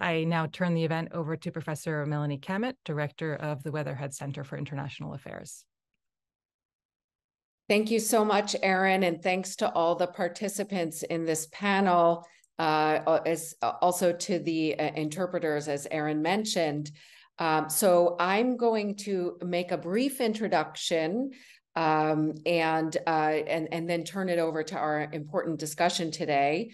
I now turn the event over to Professor Melani Cammett, Director of the Weatherhead Center for International Affairs. Thank you so much, Erin, and thanks to all the participants in this panel, uh, as also to the uh, interpreters, as Erin mentioned. Um, so I'm going to make a brief introduction um, and, uh, and, and then turn it over to our important discussion today.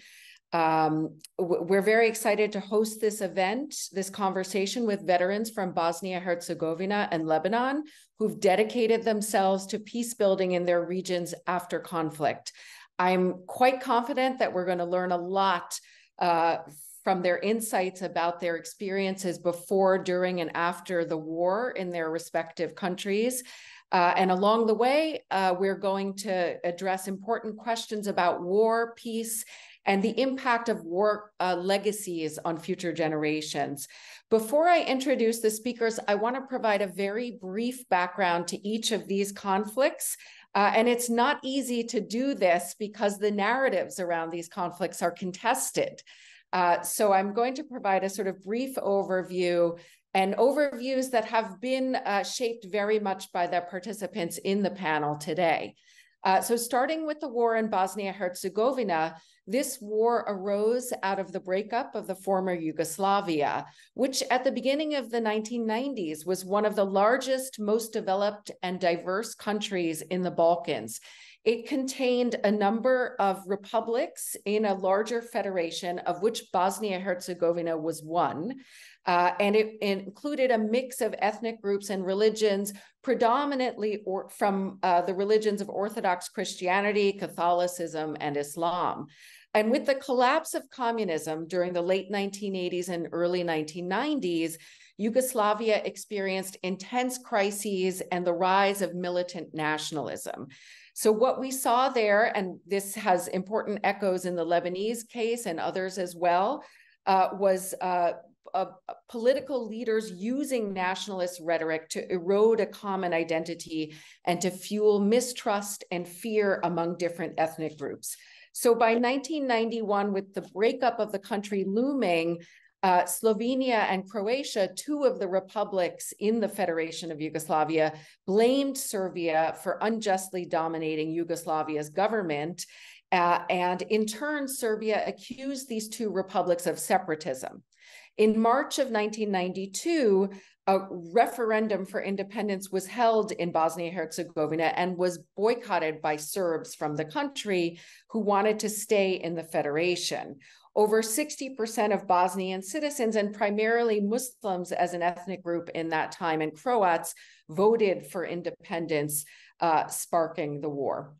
Um, we're very excited to host this event, this conversation with veterans from Bosnia Herzegovina and Lebanon who've dedicated themselves to peace building in their regions after conflict. I'm quite confident that we're going to learn a lot uh, from their insights about their experiences before, during, and after the war in their respective countries. Uh, and along the way, uh, we're going to address important questions about war, peace, and the impact of war uh, legacies on future generations. Before I introduce the speakers, I want to provide a very brief background to each of these conflicts. Uh, and it's not easy to do this because the narratives around these conflicts are contested. Uh, so I'm going to provide a sort of brief overview and overviews that have been uh, shaped very much by the participants in the panel today. Uh, so starting with the war in Bosnia-Herzegovina, this war arose out of the breakup of the former Yugoslavia, which at the beginning of the 1990s was one of the largest, most developed and diverse countries in the Balkans. It contained a number of republics in a larger federation, of which Bosnia Herzegovina was one. Uh, and it, it, included a mix of ethnic groups and religions, predominantly or, from uh, the religions of Orthodox Christianity, Catholicism, and Islam. And with the collapse of communism during the late 1980s and early 1990s, Yugoslavia experienced intense crises and the rise of militant nationalism. So, what we saw there, and this has important echoes in the Lebanese case and others as well, uh, was uh, uh, political leaders using nationalist rhetoric to erode a common identity and to fuel mistrust and fear among different ethnic groups. So by 1991, with the breakup of the country looming, uh, Slovenia and Croatia, two of the republics in the Federation of Yugoslavia, blamed Serbia for unjustly dominating Yugoslavia's government. Uh, and in turn, Serbia accused these two republics of separatism. In March of 1992, a referendum for independence was held in Bosnia Herzegovina and was boycotted by Serbs from the country who wanted to stay in the federation. Over 60% of Bosnian citizens, and primarily Muslims as an ethnic group in that time, and Croats voted for independence, uh, sparking the war.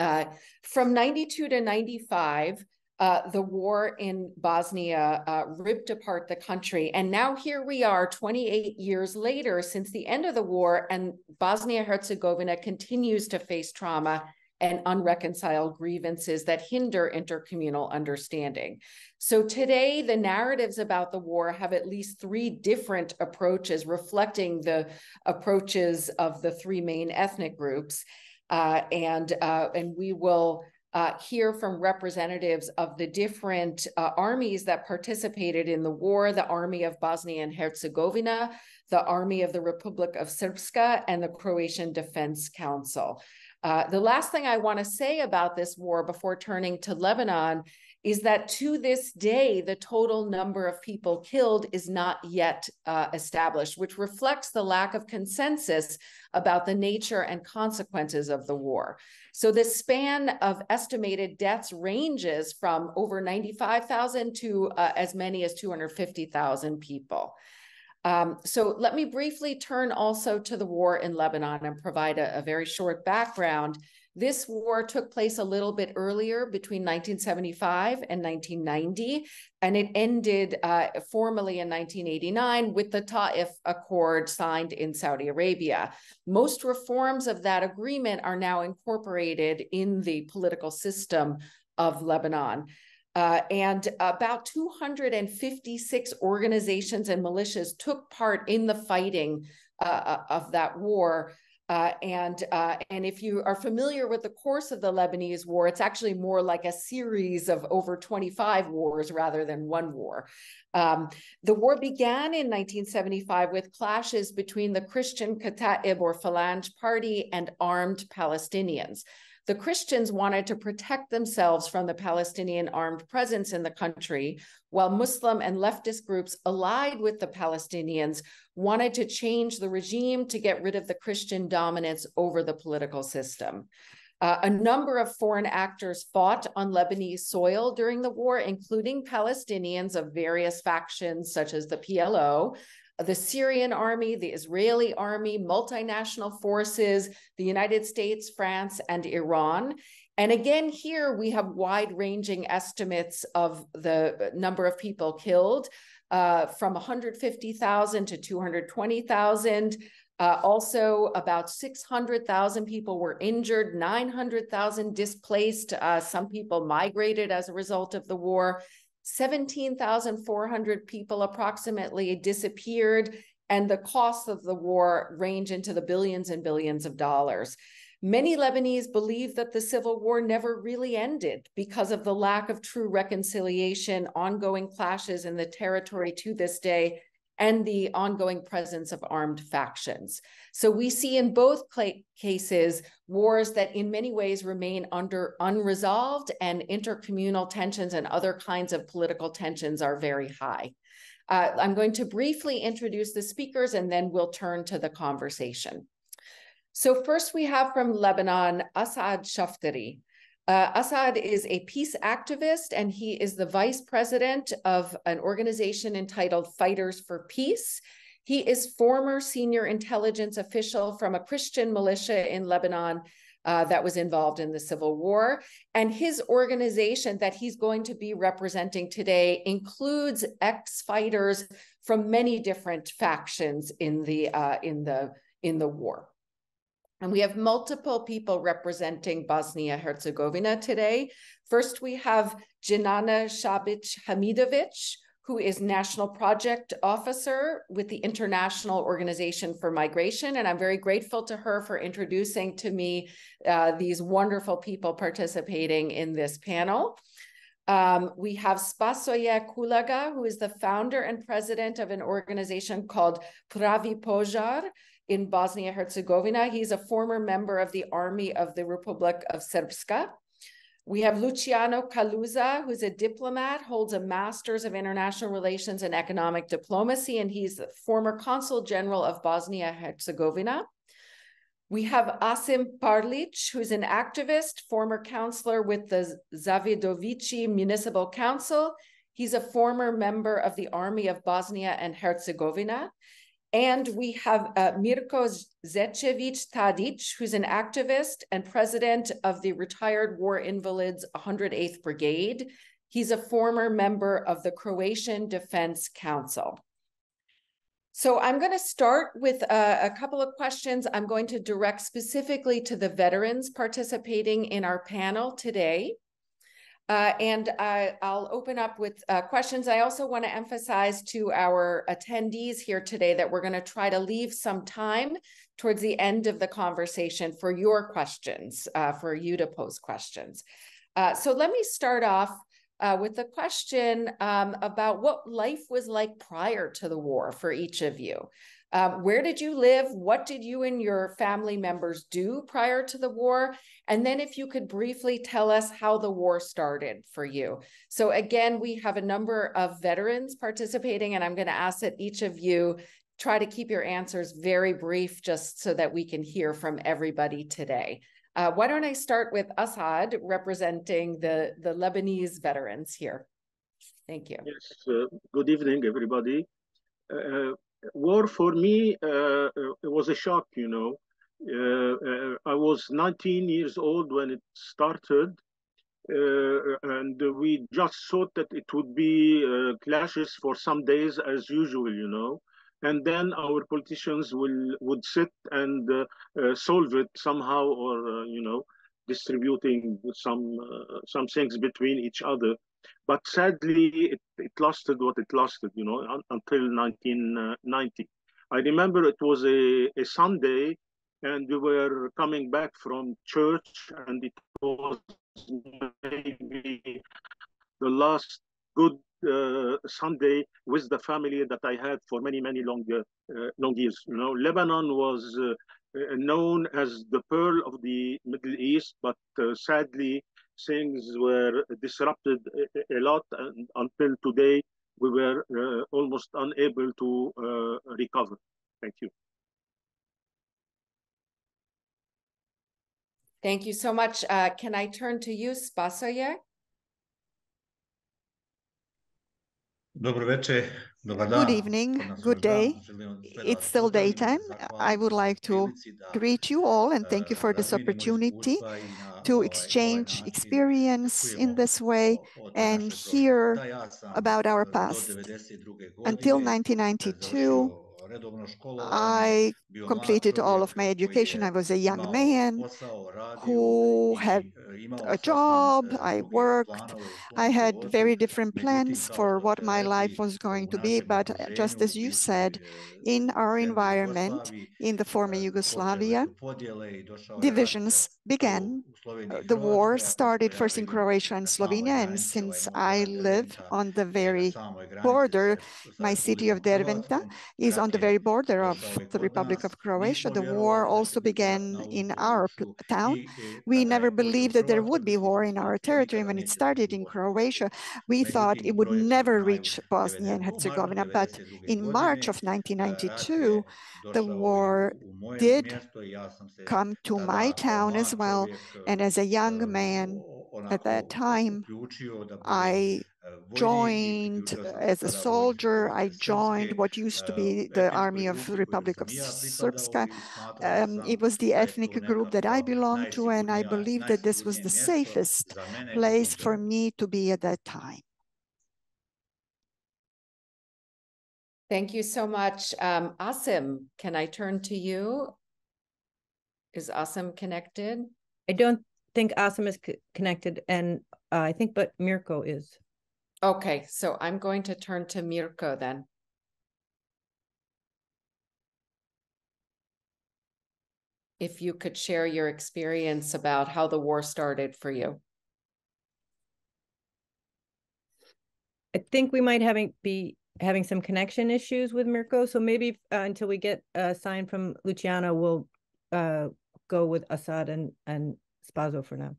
Uh, from 92 to 95, uh, the war in Bosnia uh, ripped apart the country. And now here we are 28 years later since the end of the war, and Bosnia Herzegovina continues to face trauma and unreconciled grievances that hinder intercommunal understanding. So today, the narratives about the war have at least three different approaches, reflecting the approaches of the three main ethnic groups. Uh, and, uh, and we will uh, hear from representatives of the different uh, armies that participated in the war, the Army of Bosnia and Herzegovina, the Army of the Republic of Srpska, and the Croatian Defense Council. Uh, the last thing I want to say about this war before turning to Lebanon is that to this day, the total number of people killed is not yet uh, established, which reflects the lack of consensus about the nature and consequences of the war. So the span of estimated deaths ranges from over 95,000 to uh, as many as 250,000 people. Um, so let me briefly turn also to the war in Lebanon and provide a, a very short background. This war took place a little bit earlier between 1975 and 1990, and it ended uh, formally in 1989 with the Ta'if Accord signed in Saudi Arabia. Most reforms of that agreement are now incorporated in the political system of Lebanon. Uh, and about 256 organizations and militias took part in the fighting uh, of that war Uh, and uh, and if you are familiar with the course of the Lebanese war, it's actually more like a series of over 25 wars rather than one war. Um, the war began in 1975 with clashes between the Christian Kata'ib or Phalange Party and armed Palestinians. The Christians wanted to protect themselves from the Palestinian armed presence in the country, while Muslim and leftist groups allied with the Palestinians wanted to change the regime to get rid of the Christian dominance over the political system. Uh, a number of foreign actors fought on Lebanese soil during the war, including Palestinians of various factions, such as the PLO, the Syrian army, the Israeli army, multinational forces, the United States, France, and Iran. And again, here we have wide ranging estimates of the number of people killed uh, from 150,000 to 220,000. Uh, also, about 600,000 people were injured, 900,000 displaced. Uh, some people migrated as a result of the war. 17,400 people approximately disappeared, and the costs of the war range into the billions and billions of dollars. Many Lebanese believe that the civil war never really ended because of the lack of true reconciliation, ongoing clashes in the territory to this day, and the ongoing presence of armed factions. So we see in both cases wars that in many ways remain under unresolved and intercommunal tensions and other kinds of political tensions are very high. Uh, I'm going to briefly introduce the speakers and then we'll turn to the conversation. So first we have from Lebanon, Assaad Chaftari. Uh, Assaad is a peace activist, and he is the vice president of an organization entitled Fighters for Peace. He is former senior intelligence official from a Christian militia in Lebanon uh, that was involved in the civil war. And his organization that he's going to be representing today includes ex-fighters from many different factions in the uh, in the in the war. And we have multiple people representing Bosnia Herzegovina today. First, we have Dženana Šabić Hamidović, who is National Project Officer with the International Organization for Migration. And I'm very grateful to her for introducing to me uh, these wonderful people participating in this panel. Um, we have Spasoje Kulaga, who is the founder and president of an organization called Pravi Požar, in Bosnia Herzegovina. He's a former member of the Army of the Republic of Srpska. We have Luciano Kaluza, who's a diplomat, holds a master's of international relations and economic diplomacy, and he's the former consul general of Bosnia Herzegovina. We have Asim Parlić, who's an activist, former counselor with the Zavidovići Municipal Council. He's a former member of the Army of Bosnia and Herzegovina. And we have uh, Mirko Zečević Tadić, who's an activist and president of the Retired War Invalids 108th Brigade. He's a former member of the Croatian Defense Council. So I'm going to start with a, a, couple of questions. I'm going to direct specifically to the veterans participating in our panel today. Uh, and I'll open up with uh, questions. I also want to emphasize to our attendees here today that we're going to try to leave some time towards the end of the conversation for your questions, uh, for you to pose questions. Uh, so let me start off uh, with the question um, about what life was like prior to the war for each of you. Um, where did you live? What did you and your family members do prior to the war? And then, if you could briefly tell us how the war started for you. So, again, we have a number of veterans participating, and I'm going to ask that each of you try to keep your answers very brief just so that we can hear from everybody today. Uh, why don't I start with Assaad representing the, the Lebanese veterans here? Thank you. Yes, uh, good evening, everybody. Uh, war for me uh, it was a shock you know. Uh, uh, i was 19 years old when it started uh, and we just thought that it would be uh, clashes for some days as usual you know. And then our politicians will would sit and uh, solve it somehow or you know distributing some some things between each other but sadly, it, it lasted what it lasted, you know, un, until 1990. I remember it was a, a Sunday and we were coming back from church, and it was maybe the last good uh, Sunday with the family that I had for many, many long, uh, long years. You know, Lebanon was uh, known as the pearl of the Middle East, but uh, sadly, things were disrupted a, lot, and until today, we were uh, almost unable to uh, recover. Thank you. Thank you so much. can I turn to you, Spasoje? Good evening, good day. It's still daytime. I would like to greet you all and thank you for this opportunity to exchange experience in this way and hear about our past. Until 1992, I completed all of my education. I was a young man who had a job, I worked, I had very different plans for what my life was going to be. But uh, just as you said, in our environment, in the former Yugoslavia, divisions began. Uh, the war started first in Croatia and Slovenia, and since I live on the very border, my city of Derventa is on the very border of the Republic of Croatia. The war also began in our town. We never believed that there would be war in our territory. When it started in Croatia, we thought it would never reach Bosnia and Herzegovina. But in March of 1992, the war did come to my town as well. And as a young man at that time, I joined as a soldier. I joined what used to be the army of the Republic of Srpska. Um, it was the ethnic group that I belonged to, and I believe that this was the safest place for me to be at that time. Thank you so much. Um, Asim, can I turn to you? Is Asim connected? I don't think Asim is connected, and uh, I think but Mirko is. Okay, so I'm going to turn to Mirko then. If you could share your experience about how the war started for you. I think we might having be having some connection issues with Mirko, so maybe uh, until we get a sign from Luciano, we'll uh, go with Assaad and and Spaso for now.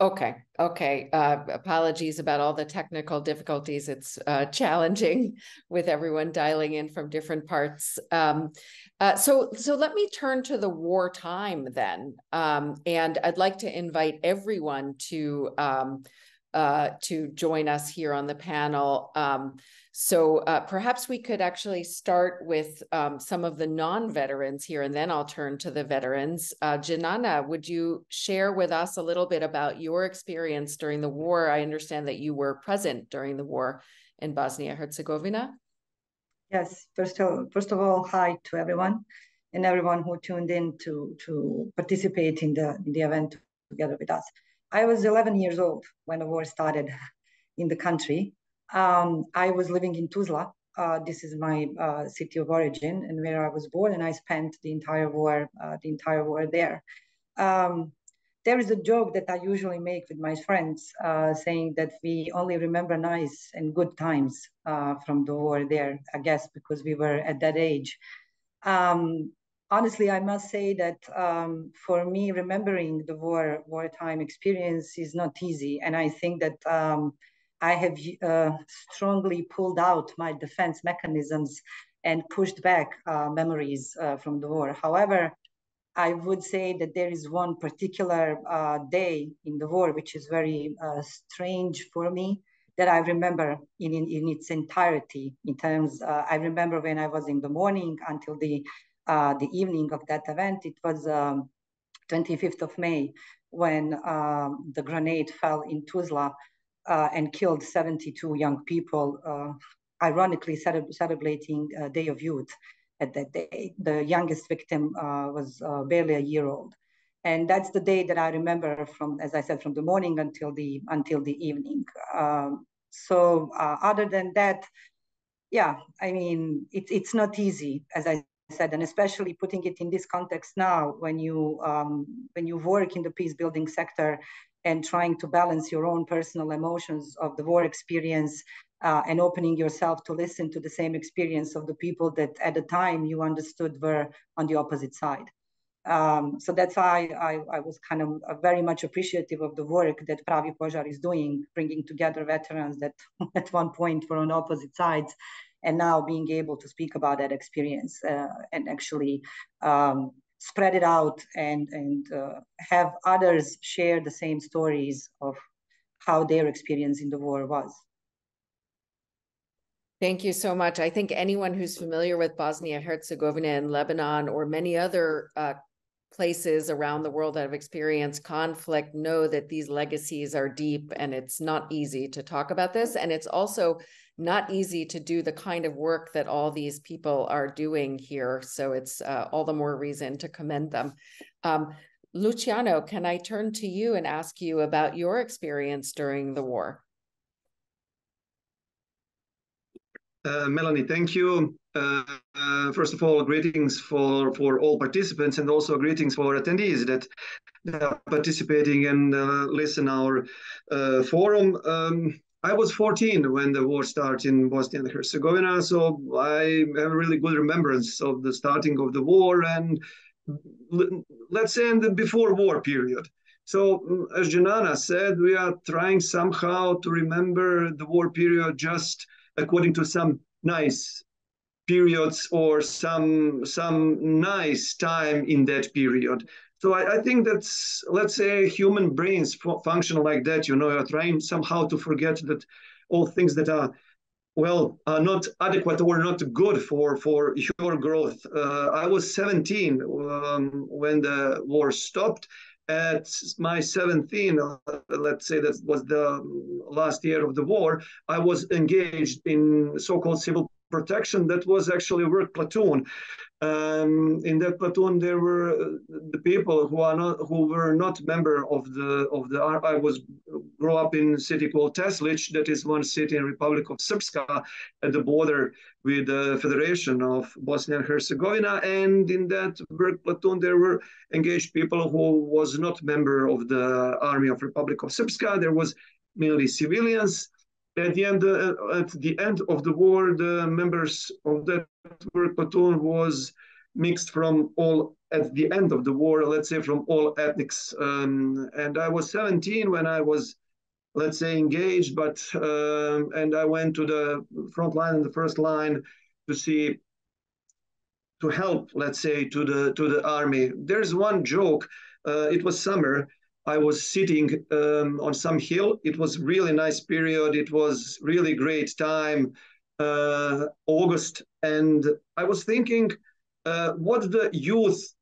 Okay, okay. Uh, apologies about all the technical difficulties. It's uh, challenging with everyone dialing in from different parts. Um, uh, so, so let me turn to the wartime then, um, and I'd like to invite everyone to um, uh, to join us here on the panel. Um, so uh, perhaps we could actually start with um, some of the non-veterans here, and then I'll turn to the veterans. Uh, Dženana, would you share with us a little bit about your experience during the war? I understand that you were present during the war in Bosnia-Herzegovina. Yes, first of, first of all, hi to everyone and everyone who tuned in to, to participate in the, in the event together with us. I was 11 years old when the war started in the country. Um, I was living in Tuzla. Uh, this is my uh, city of origin and where I was born, and I spent the entire war, uh, the entire war there. Um, there is a joke that I usually make with my friends, uh, saying that we only remember nice and good times uh, from the war there. I guess because we were at that age. Um, honestly, I must say that um, for me, remembering the war wartime experience is not easy, and I think that um, I have uh, strongly pulled out my defense mechanisms and pushed back uh, memories uh, from the war. However, I would say that there is one particular uh, day in the war which is very uh, strange for me that I remember in, in, in its entirety. In terms, uh, I remember when I was in the morning until the the evening of that event. It was um, 25th of May when um, the grenade fell in Tuzla uh, and killed 72 young people, uh, ironically celebrating Day of Youth at that day. The youngest victim uh, was uh, barely a year old. And that's the day that I remember from, as I said, from the morning until the until the evening. Um, so uh, other than that, yeah, I mean, it's it's not easy, as I said, and especially putting it in this context now, when you um, when you work in the peace building sector and trying to balance your own personal emotions of the war experience uh, and opening yourself to listen to the same experience of the people that at the time you understood were on the opposite side. Um, so that's why I, I, was kind of uh, very much appreciative of the work that Pravi Požar is doing, bringing together veterans that at one point were on opposite sides and now being able to speak about that experience uh, and actually um, spread it out and, and uh, have others share the same stories of how their experience in the war was. Thank you so much. I think anyone who's familiar with Bosnia Herzegovina and Lebanon or many other uh, places around the world that have experienced conflict know that these legacies are deep and it's not easy to talk about this. And it's also not easy to do the kind of work that all these people are doing here. So it's uh, all the more reason to commend them. Um, Luciano, can I turn to you and ask you about your experience during the war? Uh, Melani, thank you. Uh, uh, first of all, greetings for, for all participants and also greetings for attendees that, are participating and uh, listen our uh, forum. Um, I was 14 when the war started in Bosnia and Herzegovina, so I have a really good remembrance of the starting of the war and let's say in the before war period. So mm, as Dženana said, we are trying somehow to remember the war period just according to some nice periods or some some nice time in that period. So I, I think that's let's say human brains function like that. You know, you're trying somehow to forget that all things that are well are not adequate or not good for for your growth. Uh, I was 17 um, when the war stopped, at my 17, uh, let's say that was the last year of the war, I was engaged in so-called civil protection that was actually a work platoon. Um, in that platoon, there were uh, the people who are not who were not member of the of the. I was grew up in city called Teslić, that is one city in Republic of Srpska at the border with the Federation of Bosnia and Herzegovina. And in that work platoon, there were engaged people who was not member of the Army of Republic of Srpska. There was mainly civilians at the end uh, at the end of the war the members of that work platoon was mixed from all at the end of the war let's say from all ethnics. Um, and i was 17 when i was let's say engaged but um, and i went to the front line in the first line to see to help let's say to the to the army. There's one joke uh, it was summer I was sitting um, on some hill. It was really nice period. It was really great time, uh, August, and I was thinking, uh, what the youth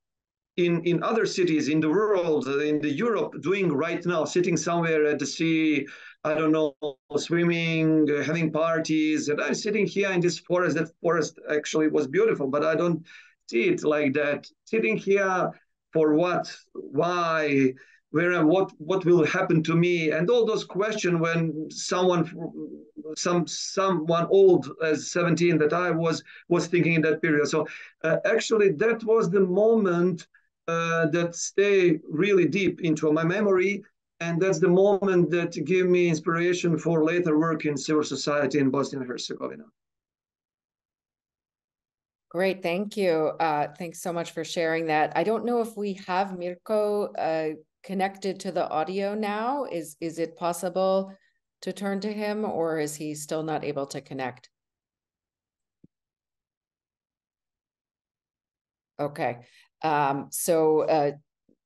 in in other cities in the world, in the Europe, doing right now, sitting somewhere at the sea. I don't know, swimming, having parties, and I'm sitting here in this forest. That forest actually was beautiful, but I don't see it like that. Sitting here for what? Why? Where what what will happen to me and all those questions when someone some someone old as 17 that i was was thinking in that period so uh, actually that was the moment uh, that stay really deep into my memory and that's the moment that gave me inspiration for later work in civil society in bosnia and herzegovina Great, thank you. Uh, thanks so much for sharing that. I don't know if we have Mirko uh, connected to the audio now? Is is it possible to turn to him or is he still not able to connect? Okay, um, so uh,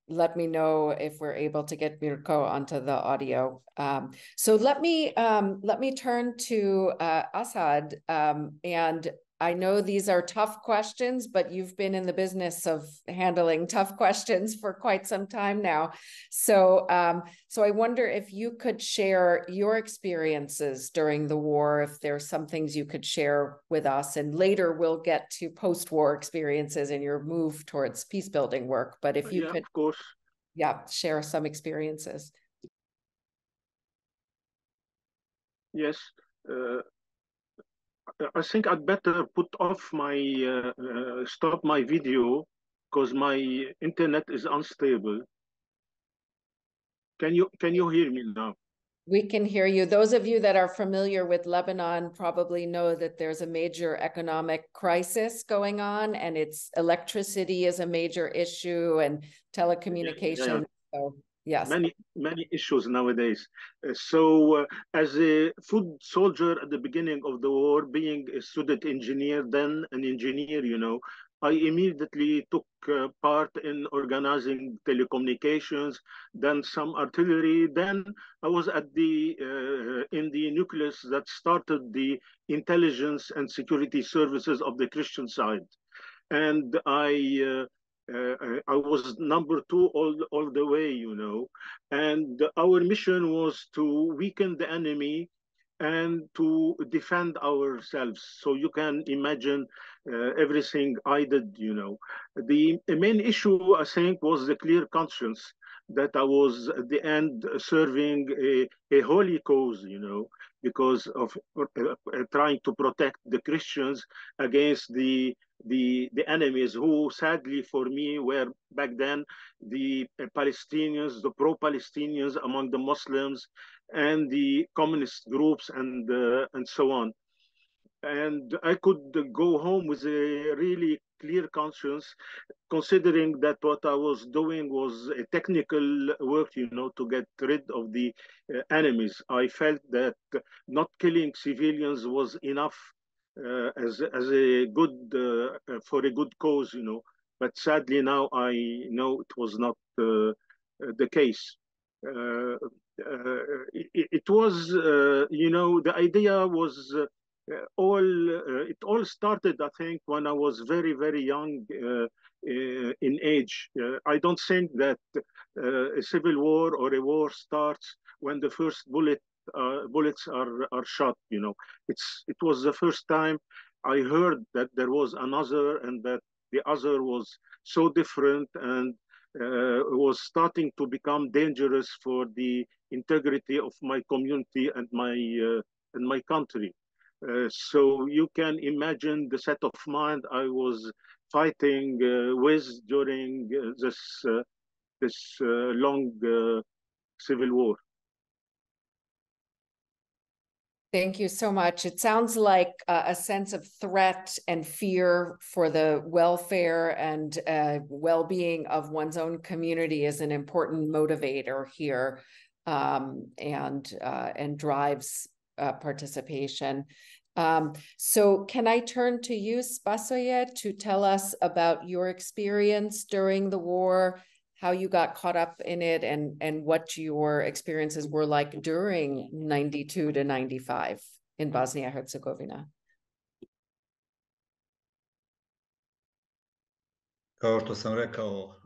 let me know if we're able to get Mirko onto the audio. Um, so let me um, let me turn to uh, Assaad um, and I know these are tough questions, but you've been in the business of handling tough questions for quite some time now. So, um, so I wonder if you could share your experiences during the war, if there's some things you could share with us, and later we'll get to post-war experiences and your move towards peace building work. But if you yeah, could, of course, yeah, share some experiences. Yes. Uh, I think I'd better put off my uh, uh, stop my video because my internet is unstable. Can you can you hear me now? We can hear you. Those of you that are familiar with Lebanon probably know that there's a major economic crisis going on, and it's electricity is a major issue and telecommunication. Yeah, yeah. So yes, many many issues nowadays. Uh, so, uh, as a food soldier at the beginning of the war, being a student engineer, then an engineer, you know, I immediately took uh, part in organizing telecommunications, then some artillery. Then I was at the uh, in the nucleus that started the intelligence and security services of the Christian side, and I. Uh, uh, I was number two all, all the way, you know, and our mission was to weaken the enemy and to defend ourselves. So you can imagine uh, everything I did, you know. The main issue, I think, was the clear conscience that I was at the end serving a, a holy cause, you know, because of uh, uh, trying to protect the Christians against the the the enemies who sadly for me were back then the Palestinians, the pro-Palestinians among the Muslims and the communist groups and uh, and so on and I could go home with a really clear conscience, considering that what I was doing was a technical work, you know, to get rid of the uh, enemies. I felt that not killing civilians was enough uh, as as a good uh, for a good cause, you know. But sadly, now I know it was not uh, the case. Uh, uh, it, it, was, you know, the idea was all uh, it all started i think when i was very very young uh, in age i don't think that a civil war or a war starts when the first bullet bullets are are shot you know it's it was the first time i heard that there was another and that the other was so different and uh, was starting to become dangerous for the integrity of my community and my uh, and my country. Uh, so you can imagine the set of mind I was fighting uh, with during uh, this uh, this uh, long civil war. Thank you so much. It sounds like a sense of threat and fear for the welfare and well-being of one's own community is an important motivator here um, and and drives uh, participation. Um, so can I turn to you, Spasoje, to tell us about your experience during the war, how you got caught up in it, and, and what your experiences were like during 92 to 95 in Bosnia-Herzegovina?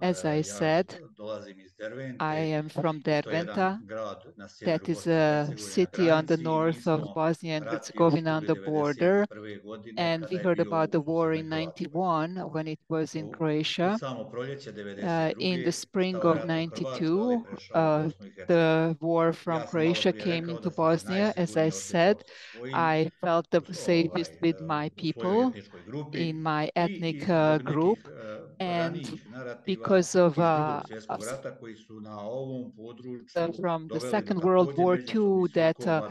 As I said, I am from Derventa. That is a city on the north of Bosnia and Herzegovina on the border. And we heard about the war in 91 when it was in Croatia. Uh, in the spring of 92, uh, the war from Croatia came into Bosnia. As I said, I felt the safest with my people in my ethnic uh, group and because of, uh, of from the Second World War II that uh,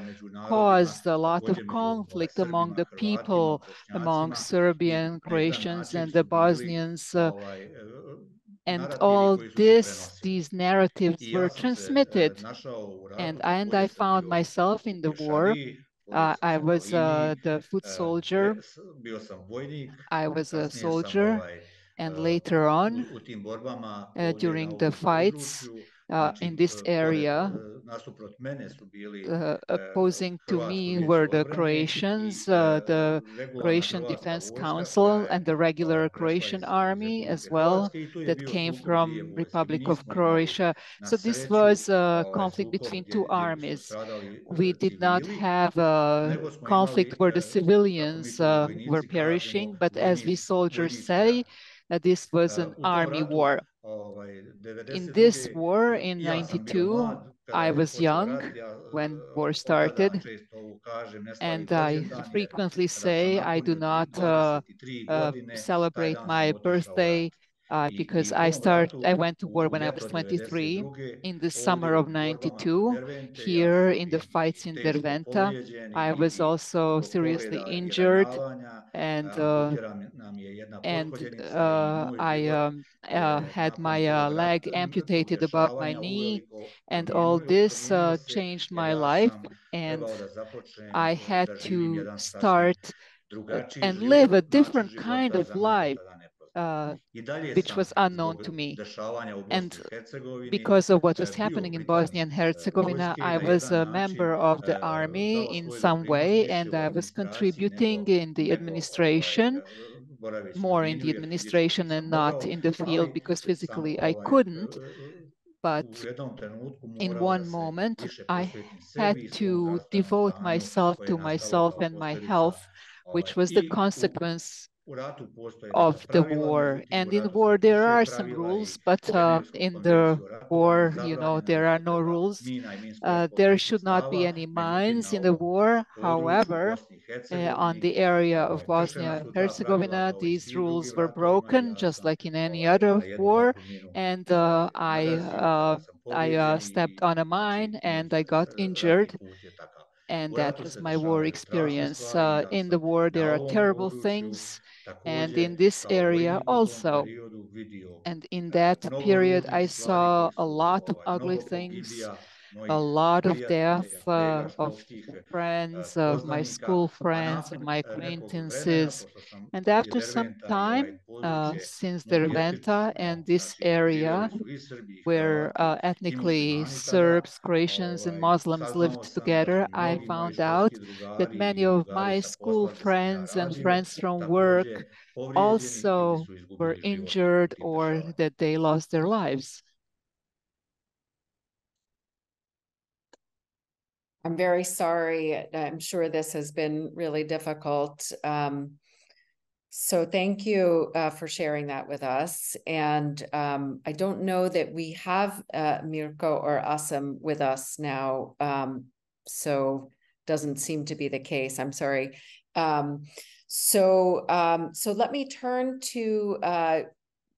caused a lot of conflict among the people, among Serbian, Croatians, and the Bosnians. Uh, and all this, these narratives were transmitted. And, and I found myself in the war. Uh, I was uh, the foot soldier. I was a soldier and later on, uh, during the fights uh, in this area, uh, opposing to me were the Croatians, the Croatian Defense Council and the regular Croatian army as well that came from Republic of Croatia. So this was a conflict between two armies. We did not have a conflict where the civilians uh, were perishing, but as we soldiers say, that this was an army war. In this war in 92, I was young when war started, and I frequently say I do not uh, uh, celebrate my birthday uh, because I start I went to war when I was 23 in the summer of 92 here in the fights in Derventa. I was also seriously injured and uh, and uh, I um, uh, had my uh, leg amputated above my knee and all this uh, changed my life and I had to start and live a different kind of life uh, which was unknown to me. And because of what was happening in Bosnia and Herzegovina, I was a member of the army in some way, and I was contributing in the administration, more in the administration and not in the field because physically I couldn't. But in one moment, I had to devote myself to myself and my health, which was the consequence of the war. And in war, there are some rules, but uh, in the war, you know, there are no rules. Uh, there should not be any mines in the war. However, uh, on the area of Bosnia and Herzegovina, these rules were broken, just like in any other war. And uh, I, uh, I uh, stepped on a mine and I got injured and that was my war experience. Uh, in the war, there are terrible things, and in this area also. And in that period, I saw a lot of ugly things, a lot of death uh, of friends, of my school friends, of my acquaintances. And after some time, uh, since Derventa and this area where uh, ethnically Serbs, Croatians, and Muslims lived together, I found out that many of my school friends and friends from work also were injured or that they lost their lives. I'm very sorry. I'm sure this has been really difficult. Um, so thank you uh, for sharing that with us. And um, I don't know that we have uh, Mirko or Asim with us now. Um, so doesn't seem to be the case. I'm sorry. Um, so um, so let me turn to uh,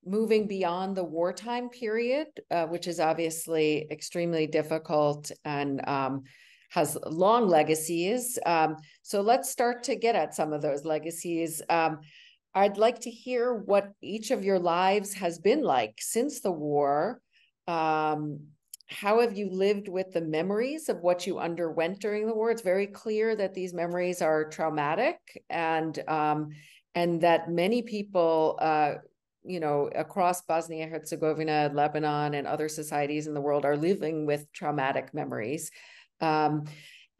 moving beyond the wartime period, uh, which is obviously extremely difficult and um, has long legacies. Um, so let's start to get at some of those legacies. Um, I'd like to hear what each of your lives has been like since the war. Um, how have you lived with the memories of what you underwent during the war? It's very clear that these memories are traumatic and um, and that many people uh, you know, across Bosnia Herzegovina, Lebanon, and other societies in the world are living with traumatic memories. Um,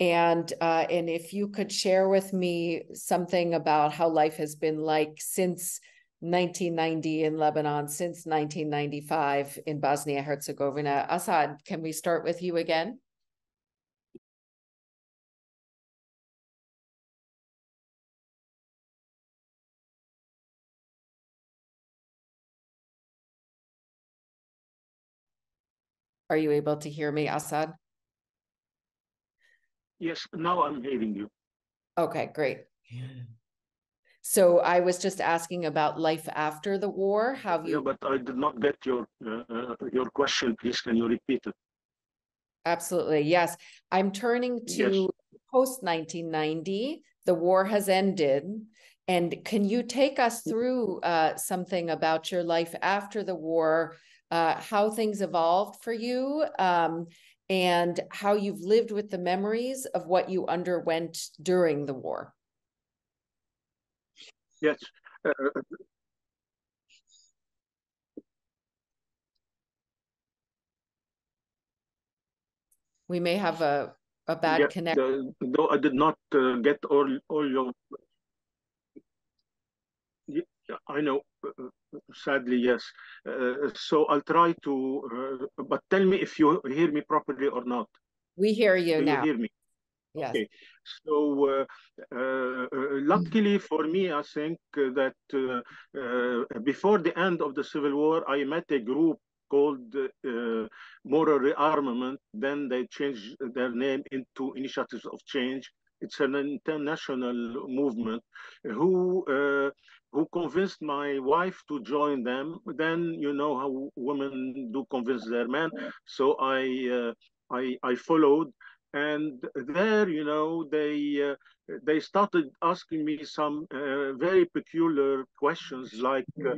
and uh, and if you could share with me something about how life has been like since 1990 in Lebanon, since 1995 in Bosnia Herzegovina. Assaad, can we start with you again? Are you able to hear me, Assaad? Yes, now I'm hearing you. Okay, great. So I was just asking about life after the war. Have you? Yeah, but I did not get your uh, uh, your question. Please, can you repeat it? Absolutely, yes. I'm turning to yes. post 1990. The war has ended. And can you take us through uh, something about your life after the war, uh, how things evolved for you, um, and how you've lived with the memories of what you underwent during the war. Yes. Uh, we may have a, a bad yeah, connection. though I did not uh, get all, all your... Yeah, I know. Uh, sadly, yes. Uh, so I'll try to, uh, but tell me if you hear me properly or not. We hear you Do now. You hear me? Yes. Okay. So uh, uh, luckily for me, I think that uh, before the end of the Civil War, I met a group called uh, Moral Rearmament. Then they changed their name into Initiatives of Change. It's an international movement who uh, who convinced my wife to join them. Then you know how women do convince their men. So I uh, I, I followed, and there you know they uh, they started asking me some uh, very peculiar questions like uh,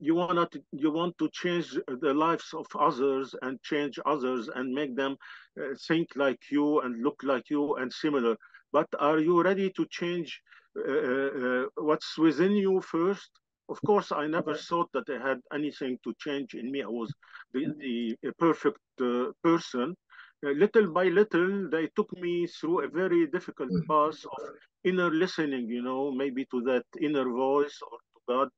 you want to you want to change the lives of others and change others and make them uh, think like you and look like you and similar but are you ready to change Uh, uh, uh, what's within you first? Of course i never thought that i had anything to change in me. I was the, mm-hmm. the perfect person. Uh, little by little, they took me through a very difficult mm. path of inner listening, you know, maybe to that inner voice or to God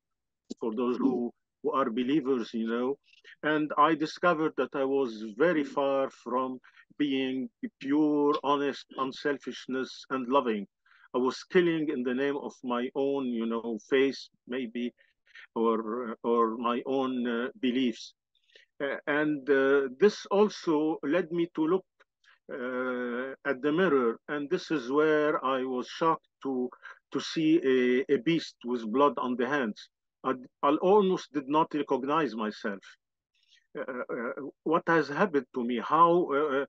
for those who, mm-hmm. who are believers, you know. And I discovered that I was very far from being pure, honest, unselfishness, and loving. I was killing in the name of my own, you know, faith, maybe, or or my own uh, beliefs. Uh, and uh, this also led me to look uh, at the mirror, and this is where I was shocked to to see a, a beast with blood on the hands. I, I almost did not recognize myself. Uh, uh, what has happened to me? How uh,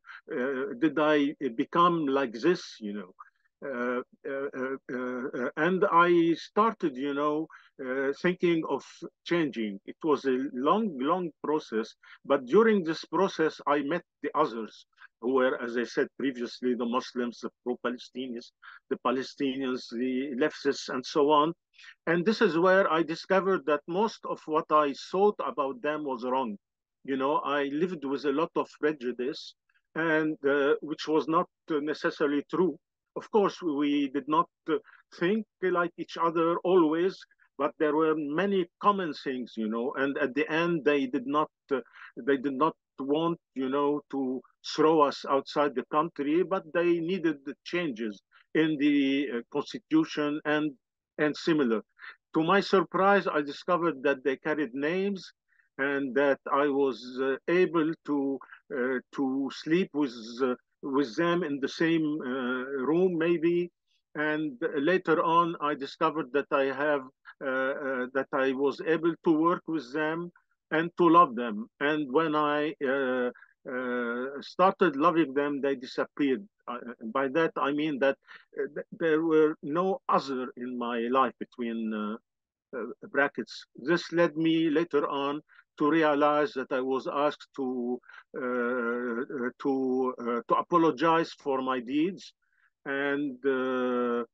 did I become like this? You know, uh, uh, uh, Uh, uh, uh, and I started, you know, thinking of changing. It was a long, long process, but during this process, I met the others who were, as I said previously, the Muslims, the pro-Palestinians, the Palestinians, the leftists, and so on. And this is where I discovered that most of what I thought about them was wrong. You know, I lived with a lot of prejudice, and uh, which was not necessarily true of course, we did not uh, think like each other always, but there were many common things, you know. And at the end, they did not uh, they did not want, you know, to throw us outside the country, but they needed the changes in the uh, constitution and and similar. To my surprise, I discovered that they carried names and that I was uh, able to uh, to sleep with uh, with them in the same uh, room, maybe. And later on, I discovered that I have uh, uh, that I was able to work with them and to love them. And when I uh, started loving them, they disappeared. by that, I mean that there were no other in my life between brackets. This led me later on to realize that I was asked to uh, to uh, to apologize for my deeds and uh,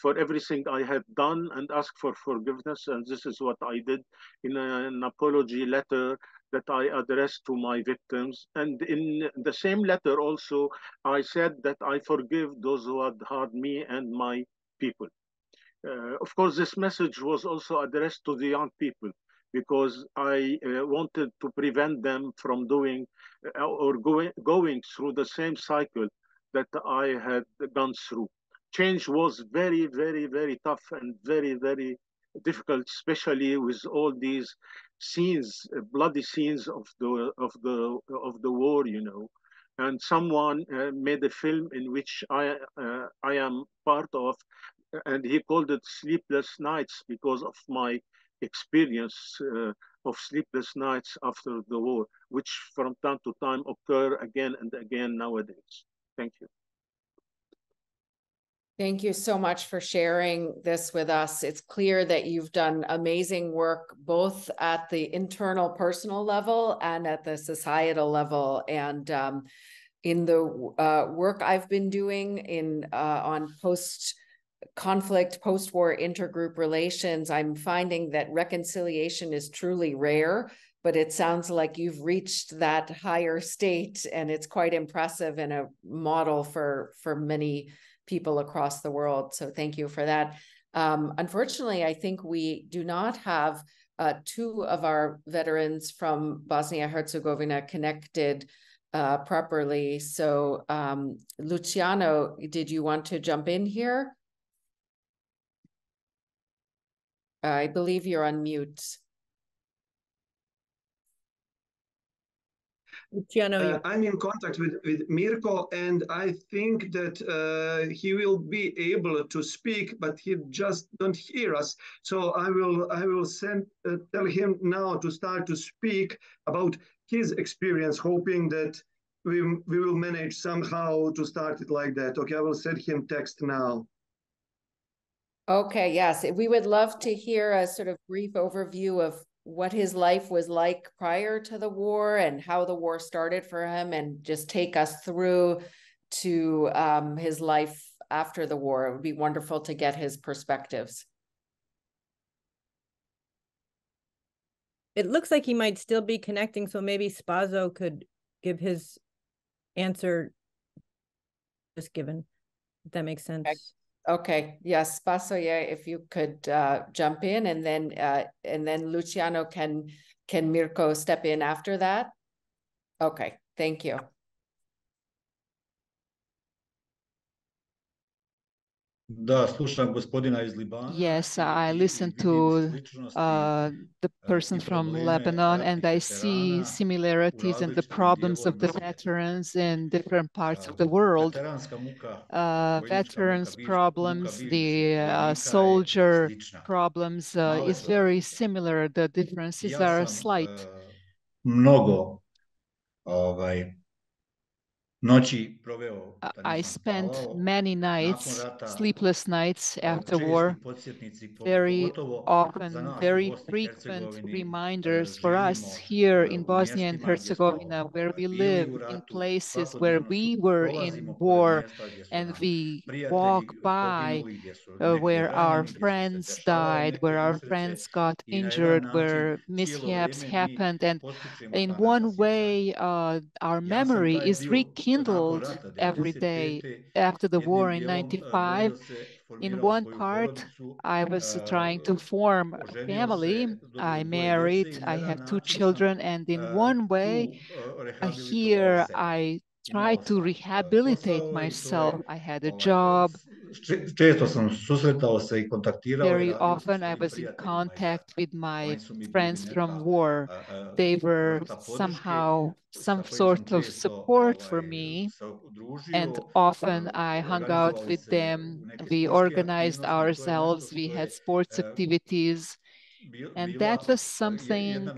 for everything I had done and ask for forgiveness. And this is what I did in an apology letter that I addressed to my victims. And in the same letter also, I said that I forgive those who had harmed me and my people. Uh, of course, this message was also addressed to the young people because I uh, wanted to prevent them from doing uh, or going, going through the same cycle that I had gone through. Change was very, very, very tough and very, very difficult, especially with all these scenes, uh, bloody scenes of the of the of the war, you know. And someone uh, made a film in which I uh, I am part of, and he called it "Sleepless Nights" because of my experience uh, of sleepless nights after the war, which from time to time occur again and again nowadays. Thank you. Thank you so much for sharing this with us. It's clear that you've done amazing work both at the internal personal level and at the societal level. And um, in the uh, work I've been doing in uh, on post conflict, post-war intergroup relations, I'm finding that reconciliation is truly rare, but it sounds like you've reached that higher state and it's quite impressive and a model for, for many people across the world. So thank you for that. Um, unfortunately, I think we do not have uh, two of our veterans from Bosnia-Herzegovina connected uh, properly. So um, Luciano, did you want to jump in here? I believe you're on mute. Luciano, uh, I'm in contact with, with Mirko, and I think that uh, he will be able to speak, but he just don't hear us. So I will I will send uh, tell him now to start to speak about his experience, hoping that we we will manage somehow to start it like that. Okay, I will send him text now. Okay, yes, we would love to hear a sort of brief overview of what his life was like prior to the war and how the war started for him and just take us through to um, his life after the war. It would be wonderful to get his perspectives. It looks like he might still be connecting, so maybe Spaso could give his answer just given, if that makes sense. Okay. Yes, Spasoje, if you could uh, jump in and then uh, and then Luciano can can Mirko step in after that? Okay, thank you. Yes, I listen to uh, the person from Lebanon and I see similarities in the problems of the veterans in different parts of the world. Uh, veterans problems, the uh, soldier problems uh, is very similar. The differences are slight. Mnogo ovaj, I spent many nights, sleepless nights after war, very often, very frequent reminders for us here in Bosnia and Herzegovina, where we live in places where we were in war and we walk by uh, where our friends died, where our friends got injured, where mishaps happened. And in one way, uh, our memory is rekindled rekindled every day after the war in 95. In one part, I was trying to form a family. I married, I have two children, and in one way, here I tried to rehabilitate myself. I had a oh job. Very often I was in contact with my friends from war. They were somehow some sort of support for me. And often I hung out with them. We organized ourselves. We had sports activities. And that was something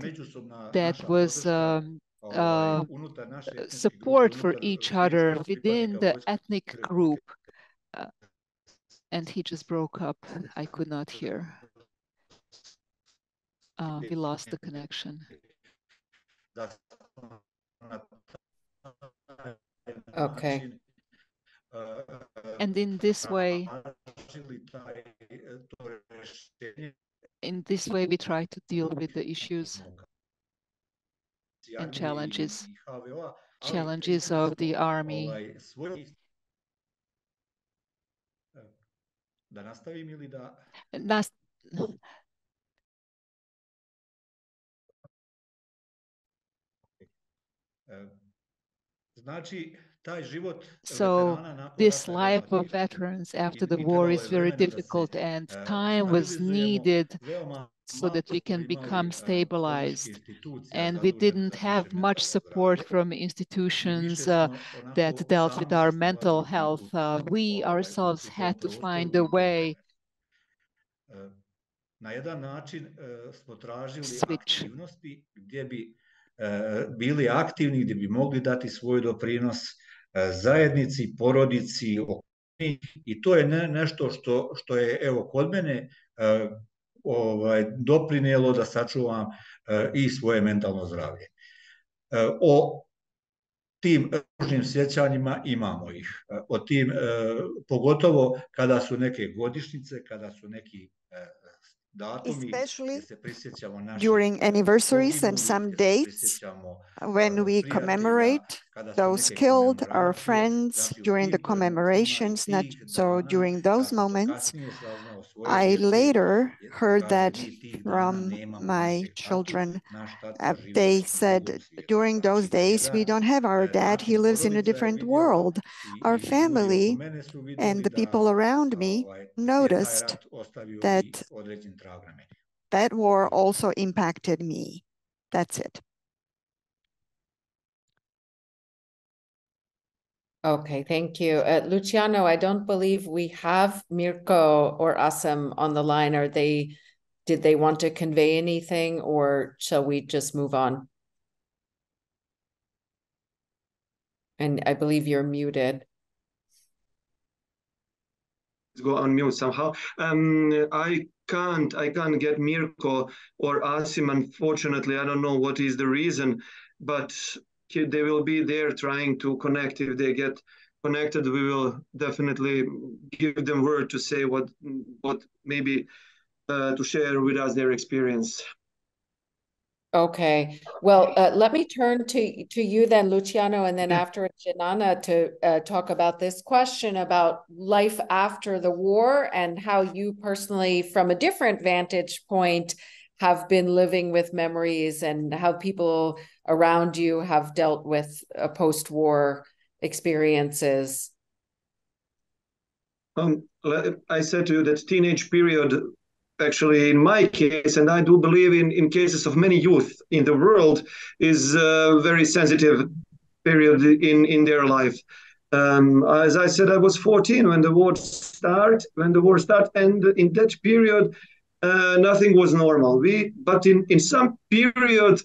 that was um, uh, support for each other within the ethnic group. Uh, and he just broke up. I could not hear. Uh, we lost the connection. Okay. And in this way, in this way, we try to deal with the issues and challenges, challenges of the army. Nas so this life of veterans after the war is very difficult and time was needed so that we can become stabilized. And we didn't have much support from institutions uh, that dealt with our mental health. Uh, we ourselves had to find a way switch. bili aktivni, gdje bi mogli dati svoj doprinos zajednici, porodici, i to je ne, nešto što, što je evo kod mene ovaj, doprinijelo da sačuvam i svoje mentalno zdravlje. O tim ružnim sjećanjima imamo ih. O tim, pogotovo kada su neke godišnjice, kada su neki especially during anniversaries and some dates when we commemorate those killed, our friends during the commemorations. Not so during those moments, I later heard that from my children. Uh, they said during those days, we don't have our dad, he lives in a different world. Our family and the people around me noticed that that war also impacted me. That's it. Okay, thank you. Uh, Luciano, I don't believe we have Mirko or Asim on the line. Are they, did they want to convey anything or shall we just move on? And I believe you're muted. Go on mute somehow. Um, I can't, I can't get Mirko or Asim. Unfortunately, I don't know what is the reason, but they will be there trying to connect. If they get connected, we will definitely give them word to say what, what maybe uh, to share with us their experience. Okay, well, uh, let me turn to to you then, Luciano, and then after Dženana to uh, talk about this question about life after the war and how you personally, from a different vantage point, have been living with memories and how people around you have dealt with post-war experiences. Um, I said to you that teenage period actually in my case, and I do believe in, in cases of many youth in the world, is a very sensitive period in, in their life. Um, as I said, I was 14 when the war started, when the war started, and in that period, uh, nothing was normal. We, but in, in some period,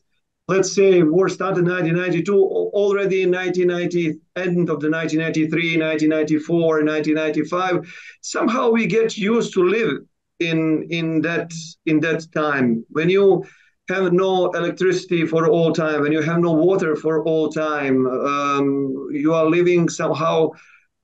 let's say war started in 1992, already in 1990, end of the 1993, 1994, 1995, somehow we get used to live in in that in that time when you have no electricity for all time when you have no water for all time um, you are living somehow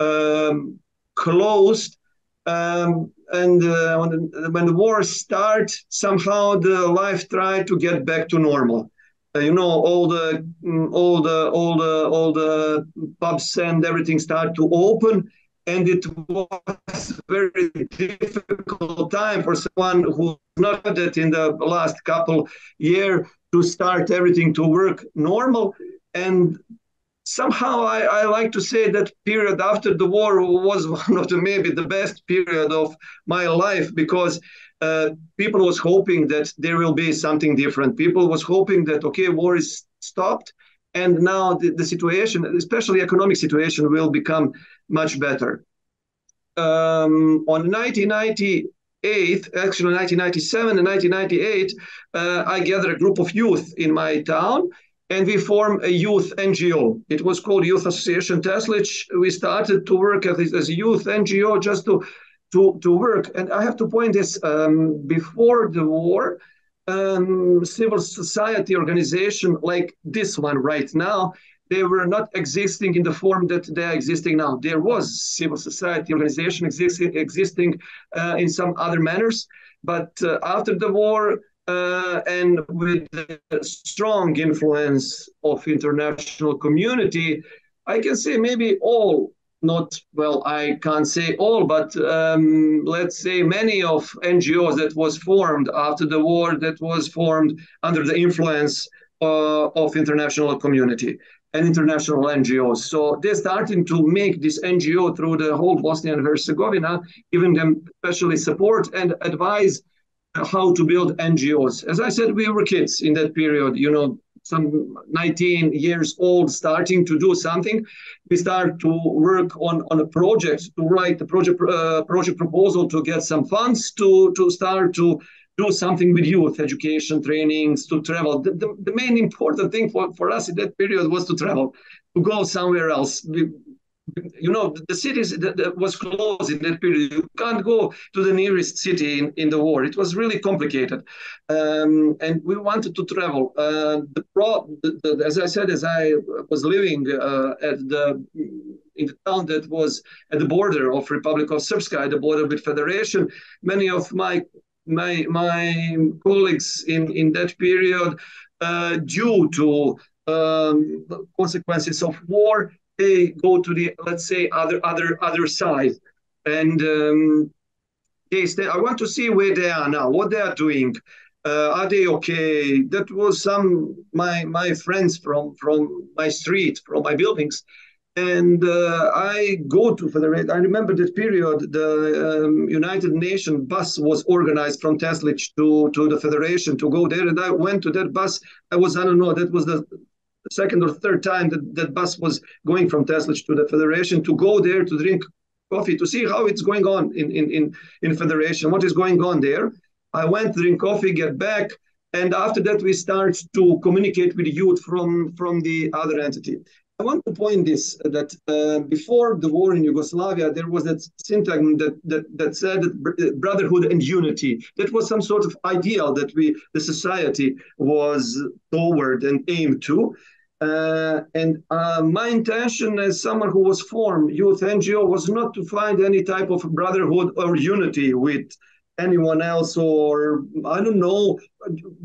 um, closed um, and uh, when, the, when the war starts somehow the life tried to get back to normal. Uh, you know all the mm, all the all the all the pubs and everything start to open and it was very difficult time for someone who not that in the last couple year to start everything to work normal. And somehow I, I, like to say that period after the war was one of the maybe the best period of my life because uh, people was hoping that there will be something different people was hoping that okay war is stopped and now the, the situation especially economic situation will become much better. Um, on 1998, actually 1997 and 1998, uh, I gathered a group of youth in my town and we formed a youth NGO. It was called Youth Association Teslić. We started to work as, a youth NGO just to, to, to work. And I have to point this, um, before the war, um, civil society organization like this one right now they were not existing in the form that they are existing now. There was civil society organization existing, existing uh, in some other manners, but uh, after the war uh, and with the strong influence of international community, I can say maybe all, not, well, I can't say all, but um, let's say many of NGOs that was formed after the war that was formed under the influence uh, of international community and international NGOs. So they're starting to make this NGO through the whole Bosnia and Herzegovina, giving them especially support and advice how to build NGOs. As I said, we were kids in that period, you know, some 19 years old, starting to do something. We start to work on, on a project, to write the project uh, project proposal to get some funds to, to start to do something with youth education trainings to travel the, the, the, main important thing for, for us in that period was to travel to go somewhere else we, you know the cities that, was closed in that period. You can't go to the nearest city in, in the war. It was really complicated. Um, and we wanted to travel. Uh, the, pro, the, the, as i said as i was living uh, at the in the town that was at the border of Republic of Srpska, the border with Federation. Many of my my my colleagues in in that period, uh, due to um, consequences of war, they go to the let's say other other other side, and um, they stay. I want to see where they are now, what they are doing. Uh, are they okay? That was some my my friends from from my street, from my buildings and uh, I go to Federate. I remember that period. The um, United Nations bus was organized from Teslić to to the Federation to go there, and I went to that bus. I was I don't know. That was the second or third time that that bus was going from Teslić to the Federation to go there to drink coffee to see how it's going on in in in, in Federation, what is going on there. I went drink coffee, get back, and after that we start to communicate with youth from from the other entity. I want to point this that uh, before the war in Yugoslavia, there was that syntagm that that that said that brotherhood and unity. That was some sort of ideal that we, the society, was toward and aimed to. Uh, and uh, my intention as someone who was formed youth NGO was not to find any type of brotherhood or unity with anyone else or I don't know,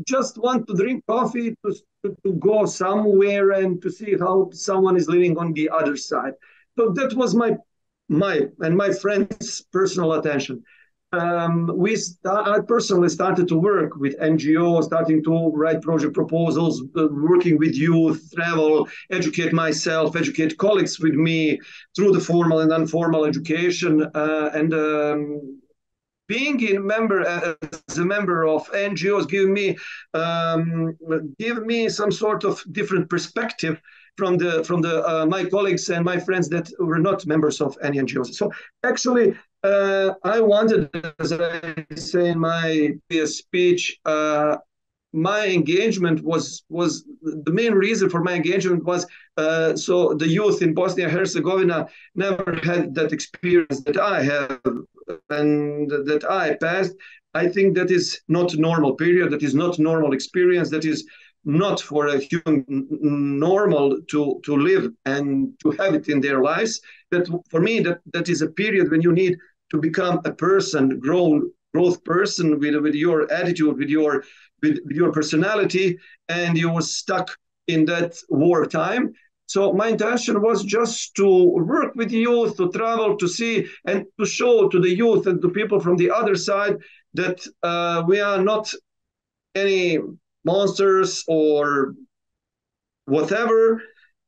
just want to drink coffee, to, to, go somewhere and to see how someone is living on the other side. So that was my my and my friend's personal attention. Um, we I personally started to work with NGOs, starting to write project proposals, uh, working with youth, travel, educate myself, educate colleagues with me through the formal and informal education, uh, and um, being a member as a member of NGOs give me um, give me some sort of different perspective from the from the uh, my colleagues and my friends that were not members of any NGOs. So actually, uh, I wanted, as I say in my speech, uh, my engagement was was the main reason for my engagement was uh, so the youth in Bosnia Herzegovina never had that experience that I have and that I passed, I think that is not normal period. That is not normal experience. That is not for a human normal to to live and to have it in their lives. That for me, that that is a period when you need to become a person, grown growth person with with your attitude, with your with, with your personality, and you were stuck in that war time. So my intention was just to work with youth, to travel, to see, and to show to the youth and to people from the other side that uh, we are not any monsters or whatever,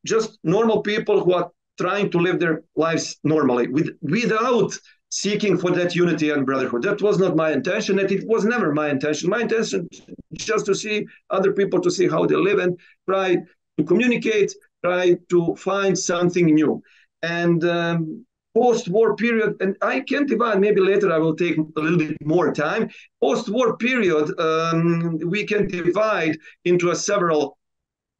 just normal people who are trying to live their lives normally with, without seeking for that unity and brotherhood. That was not my intention, and it was never my intention. My intention just to see other people, to see how they live and try to communicate try to find something new. And um, post-war period, and I can divide, maybe later I will take a little bit more time. Post-war period, um, we can divide into several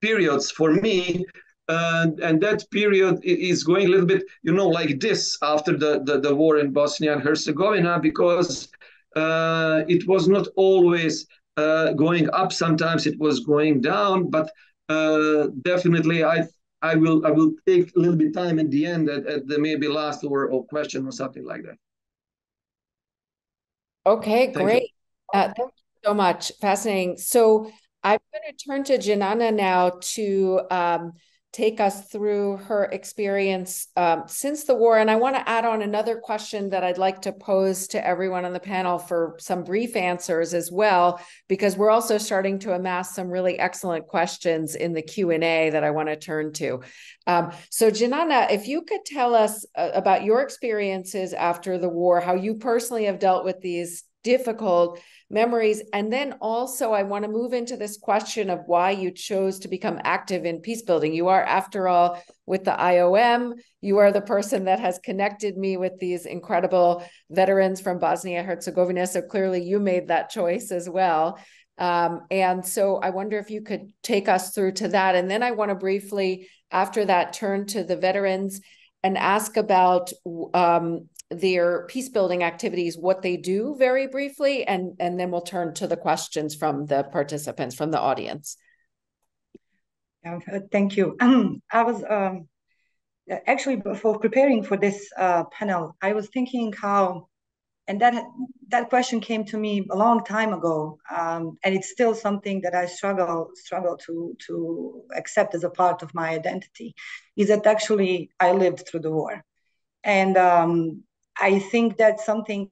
periods for me. Uh, and that period is going a little bit, you know, like this after the, the, the war in Bosnia and Herzegovina, because uh, it was not always uh, going up. Sometimes it was going down, but uh, definitely I I will I will take a little bit time at the end at, at the maybe last or, or question or something like that. Okay, thank great. Uh, thank you so much. Fascinating. So I'm going to turn to Dženana now to um, take us through her experience um, since the war. And I want to add on another question that I'd like to pose to everyone on the panel for some brief answers as well, because we're also starting to amass some really excellent questions in the Q&A that I want to turn to. Um, so Dženana, if you could tell us uh, about your experiences after the war, how you personally have dealt with these difficult memories. And then also, I want to move into this question of why you chose to become active in peace building. You are, after all, with the IOM. You are the person that has connected me with these incredible veterans from Bosnia Herzegovina. So clearly, you made that choice as well. Um, and so I wonder if you could take us through to that. And then I want to briefly, after that, turn to the veterans and ask about um, their peace building activities, what they do very briefly, and, and then we'll turn to the questions from the participants, from the audience. Uh, thank you. I was um, actually, before preparing for this uh, panel, I was thinking how, and that that question came to me a long time ago, um, and it's still something that I struggle struggle to to accept as a part of my identity, is that actually I lived through the war, and um, I think that's something.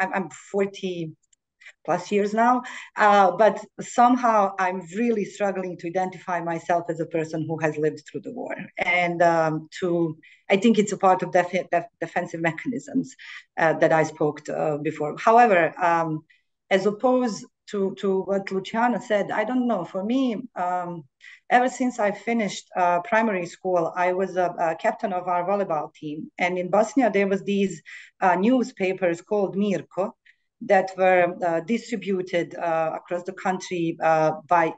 I'm 40 plus years now, uh, but somehow I'm really struggling to identify myself as a person who has lived through the war, and um, to I think it's a part of def- def- defensive mechanisms uh, that I spoke to, uh, before. However, um, as opposed to, to what Luciano said, I don't know. For me, um, ever since I finished uh, primary school, I was a, a, captain of our volleyball team. And in Bosnia, there was these uh, newspapers called Mirko that were uh, distributed uh, across the country uh, by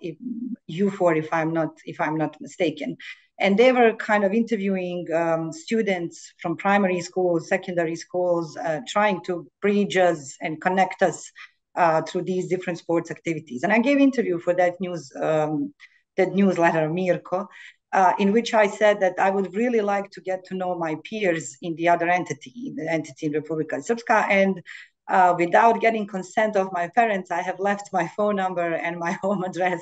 EUFOR, if I'm not if I'm not mistaken. And they were kind of interviewing um, students from primary schools, secondary schools, uh, trying to bridge us and connect us uh, through these different sports activities. And I gave interview for that news um, that newsletter, Mirko, uh, in which I said that I would really like to get to know my peers in the other entity, the entity in Republika Srpska, and uh, without getting consent of my parents, I have left my phone number and my home address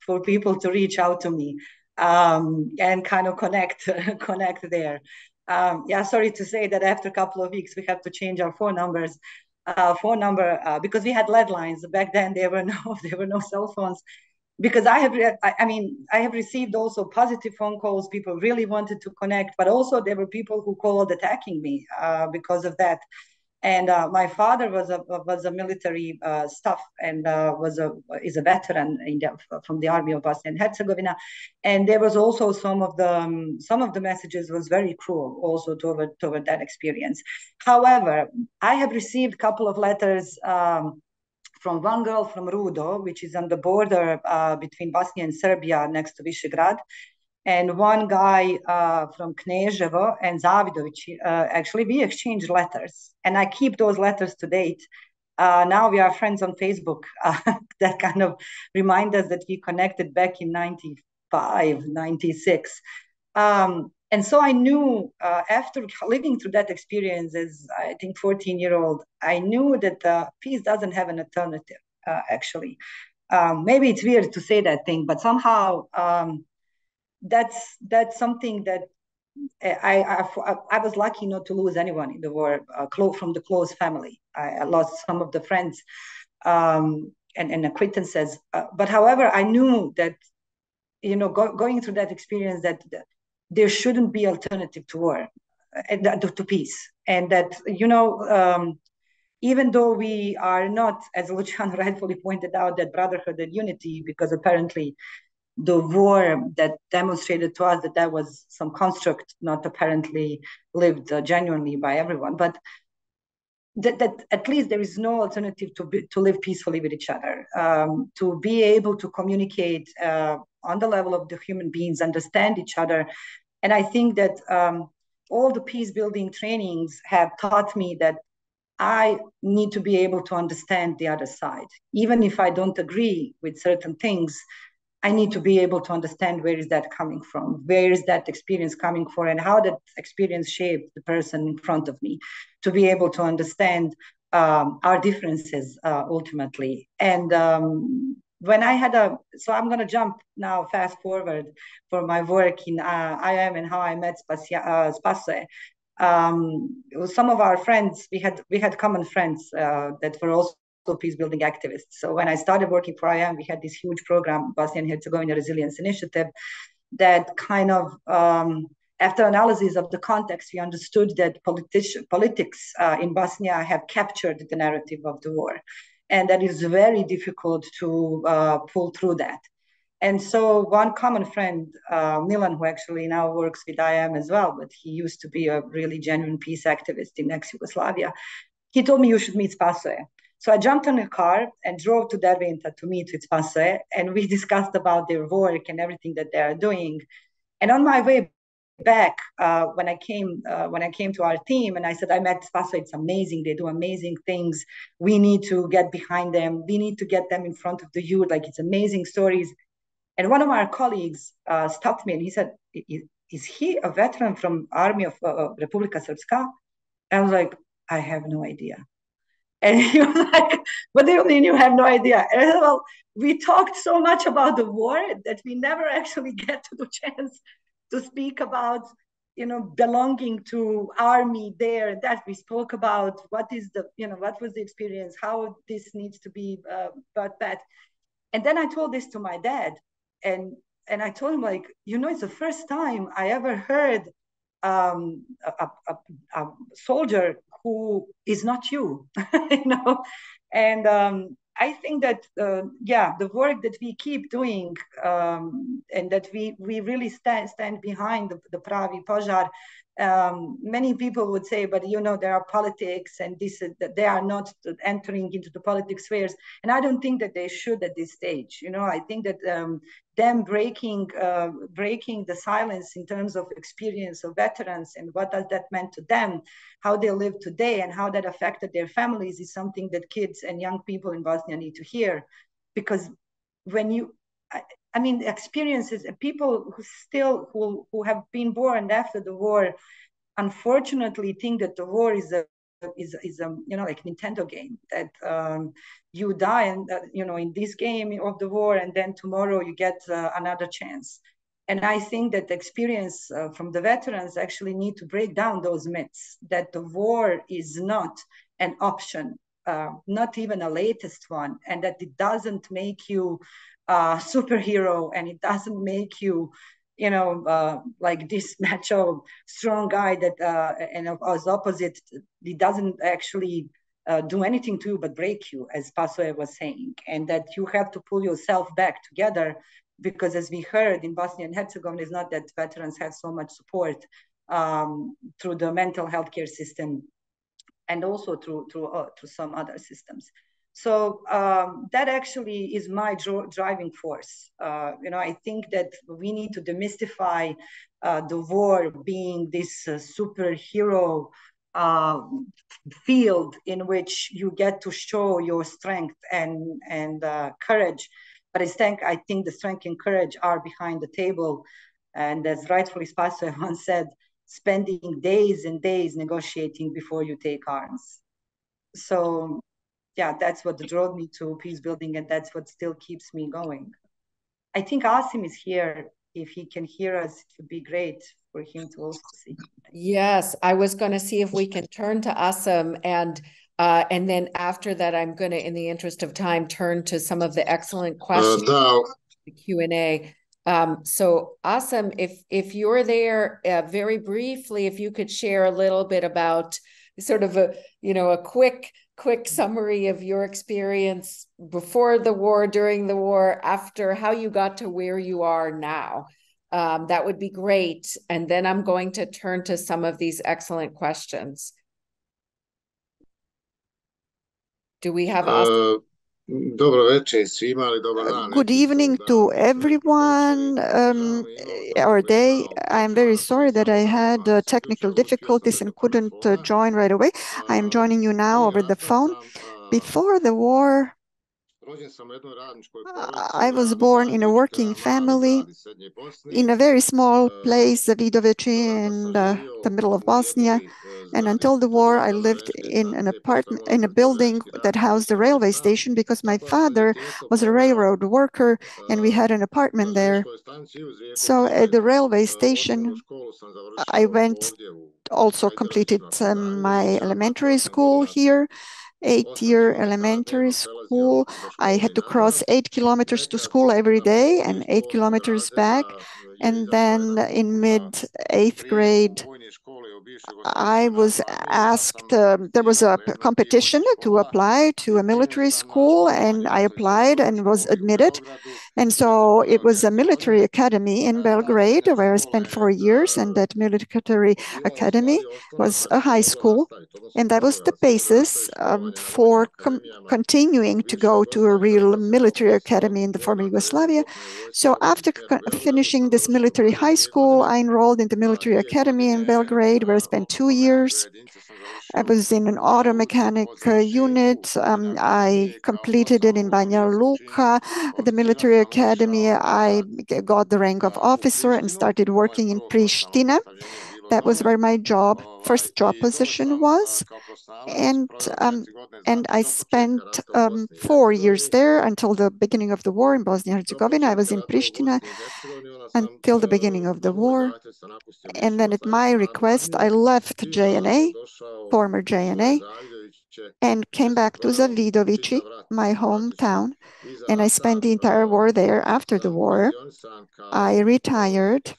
for people to reach out to me um, and kind of connect connect there. Um, yeah, sorry to say that after a couple of weeks we have to change our phone numbers. Uh, phone number uh, because we had lead lines back then. There were no there were no cell phones. Because I have, I, I mean, I have received also positive phone calls. People really wanted to connect, but also there were people who called attacking me uh, because of that and uh, my father was a was a military uh, staff and uh, was a is a veteran the, from the army of Bosnia and Herzegovina, and there was also some of the um, some of the messages was very cruel also toward toward that experience. However, I have received a couple of letters. Um, from one girl from Rudo, which is on the border uh, between Bosnia and Serbia next to Visegrad, and one guy uh, from Kneževo and Zavidovići, uh, actually, we exchanged letters, and I keep those letters to date. Uh, now we are friends on Facebook. that kind of remind us that we connected back in 95, 96. Um, and so I knew uh, after living through that experience as I think 14 year old, I knew that uh, peace doesn't have an alternative, uh, actually. Um, maybe it's weird to say that thing, but somehow um, that's that's something that I, I, I was lucky not to lose anyone in the war uh, from the close family. I, I, lost some of the friends um, and, and acquaintances. Uh, but however, I knew that you know go, going through that experience that, that, there shouldn't be alternative to war, uh, to, peace, and that you know um, even though we are not, as Lucian rightfully pointed out, that brotherhood and unity, because apparently the war that demonstrated to us that that was some construct not apparently lived uh, genuinely by everyone but that, that at least there is no alternative to be, to live peacefully with each other um, to be able to communicate uh, on the level of the human beings understand each other and i think that um, all the peace building trainings have taught me that I need to be able to understand the other side. Even if I don't agree with certain things, I need to be able to understand where is that coming from, where is that experience coming from, and how that experience shaped the person in front of me, to be able to understand um, our differences uh, ultimately. And um, when I had a, so I'm going to jump now fast forward for my work in uh, IOM and how I met Spasoje, uh. Um, some of our friends, we had we had common friends uh, that were also peace building activists. So when I started working for IOM, we had this huge program, Bosnia and Herzegovina Resilience Initiative, that kind of um, after analysis of the context, we understood that politi- politics uh, in Bosnia have captured the narrative of the war, and that is very difficult to uh, pull through that. And so, one common friend, uh, Milan, who actually now works with IOM as well, but he used to be a really genuine peace activist in ex Yugoslavia, he told me you should meet Spasoje. So I jumped on a car and drove to Derventa to meet with Spasoje, and we discussed about their work and everything that they are doing. And on my way back, uh, when I came uh, when I came to our team, and I said, I met Spasoje. It's amazing. They do amazing things. We need to get behind them. We need to get them in front of the youth. Like it's amazing stories. And one of our colleagues uh, stopped me and he said, "Is he a veteran from Army of uh, Republika Srpska?" I was like, "I have no idea." And he was like, do you mean you have no idea? And I said, Well, we talked so much about the war that we never actually get to the chance to speak about you know belonging to army there that we spoke about. What is the you know what was the experience? How this needs to be uh, that and then i told this to my dad. And and i told him like you know it's the first time i ever heard um, a, a, a soldier who is not you, you know. And um, I think that uh, yeah, the work that we keep doing um, and that we we really stand stand behind the, the Pravi Požar um, many people would say, but you know, there are politics and this, that they are not entering into the politics spheres. And I don't think that they should at this stage. You know, I think that um, them breaking, uh, breaking the silence in terms of experience of veterans and what does that meant to them, how they live today and how that affected their families is something that kids and young people in Bosnia need to hear. Because when you, I, I mean, experiences, people who still, who, who have been born after the war, unfortunately think that the war is a is is a you know like Nintendo game that um, you die and uh, you know in this game of the war and then tomorrow you get uh, another chance. And I think that the experience uh, from the veterans actually need to break down those myths that the war is not an option, uh, not even a latest one, and that it doesn't make you a superhero and it doesn't make you you know, uh, like this macho strong guy that, uh, and as opposite, he doesn't actually uh, do anything to you but break you, as Spasoje was saying, and that you have to pull yourself back together because as we heard in Bosnia and Herzegovina, it's not that veterans have so much support um, through the mental health care system and also through, through, uh, through some other systems. So um, that actually is my driving force. Uh, you know, I think that we need to demystify uh, the war being this uh, superhero uh, field in which you get to show your strength and and uh, courage. But I think I think the strength and courage are behind the table, and as rightfully Spaso once said, spending days and days negotiating before you take arms. So yeah, that's what drove me to peace building, and that's what still keeps me going. I think Asim is here. If he can hear us, it would be great for him to also see. Yes, I was going to see if we can turn to Asim and uh, and then after that, I'm going to, in the interest of time, turn to some of the excellent uh, questions. Uh, the Q and A. Um, so Asim, if if you're there, uh, very briefly, if you could share a little bit about sort of a you know a quick quick summary of your experience before the war, during the war, after, how you got to where you are now. Um, that would be great. And then I'm going to turn to some of these excellent questions. Do we have uh, Good evening to everyone, um, or day. I'm very sorry that I had uh, technical difficulties and couldn't uh, join right away. I'm joining you now over the phone. Before the war, I was born in a working family in a very small place, Vidovici, in uh, the middle of Bosnia. And until the war, I lived in an apartment, in a building that housed a railway station because my father was a railroad worker and we had an apartment there. So at the railway station, I went, also completed um, my elementary school here eight-year elementary school. I had to cross eight kilometers to school every day and eight kilometers back. And then in mid eighth grade, I was asked, uh, there was a competition to apply to a military school, and I applied and was admitted. And so it was a military academy in Belgrade where I spent four years, and that military academy was a high school. And that was the basis um, for continuing to go to a real military academy in the former Yugoslavia. So after finishing this military high school, I enrolled in the military academy in Belgrade, where I spent two years. I was in an auto mechanic uh, unit. Um, I completed it in Banja Luka, the military academy. I got the rank of officer and started working in Pristina. That was where my job, first job position was. And, um, and I spent um, four years there until the beginning of the war in Bosnia and Herzegovina. I was in Pristina until the beginning of the war. And then at my request, I left JNA, former JNA, and came back to Zavidovići, my hometown, and I spent the entire war there. After the war, I retired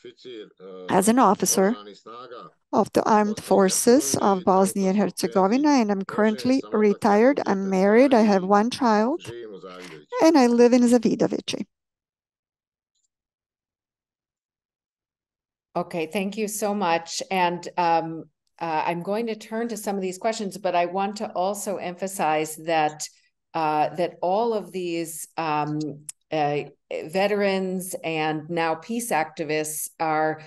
as an officer of the armed forces of Bosnia and Herzegovina, and I'm currently retired. I'm married, I have one child, and I live in Zavidovići. Okay, thank you so much. And um, uh, I'm going to turn to some of these questions, but I want to also emphasize that uh, that all of these um, uh, veterans and now peace activists are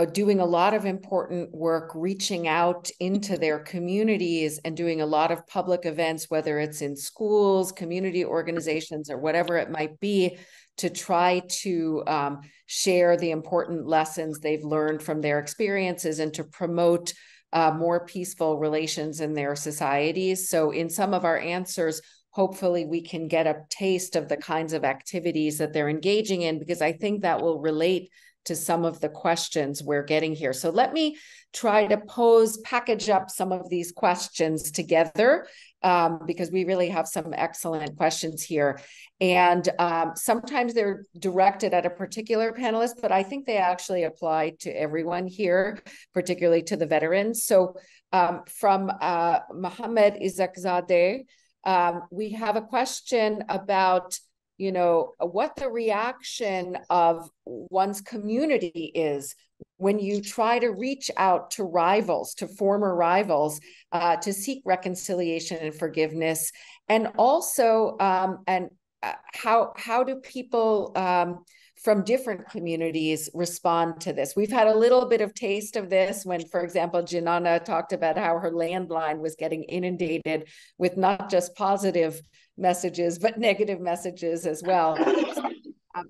uh, doing a lot of important work, reaching out into their communities and doing a lot of public events, whether it's in schools, community organizations, or whatever it might be, to try to um, share the important lessons they've learned from their experiences and to promote uh, more peaceful relations in their societies. So, in some of our answers, hopefully we can get a taste of the kinds of activities that they're engaging in, because I think that will relate to some of the questions we're getting here. So let me try to pose, package up some of these questions together um, because we really have some excellent questions here. And um, sometimes they're directed at a particular panelist, but I think they actually apply to everyone here, particularly to the veterans. So um, from uh, Mohammed Izakzadeh, um, we have a question about you know what the reaction of one's community is when you try to reach out to rivals to former rivals uh, to seek reconciliation and forgiveness and also um, and uh, how how do people um, from different communities respond to this. We've had a little bit of taste of this when, for example, Dženana talked about how her landline was getting inundated with not just positive messages, but negative messages as well.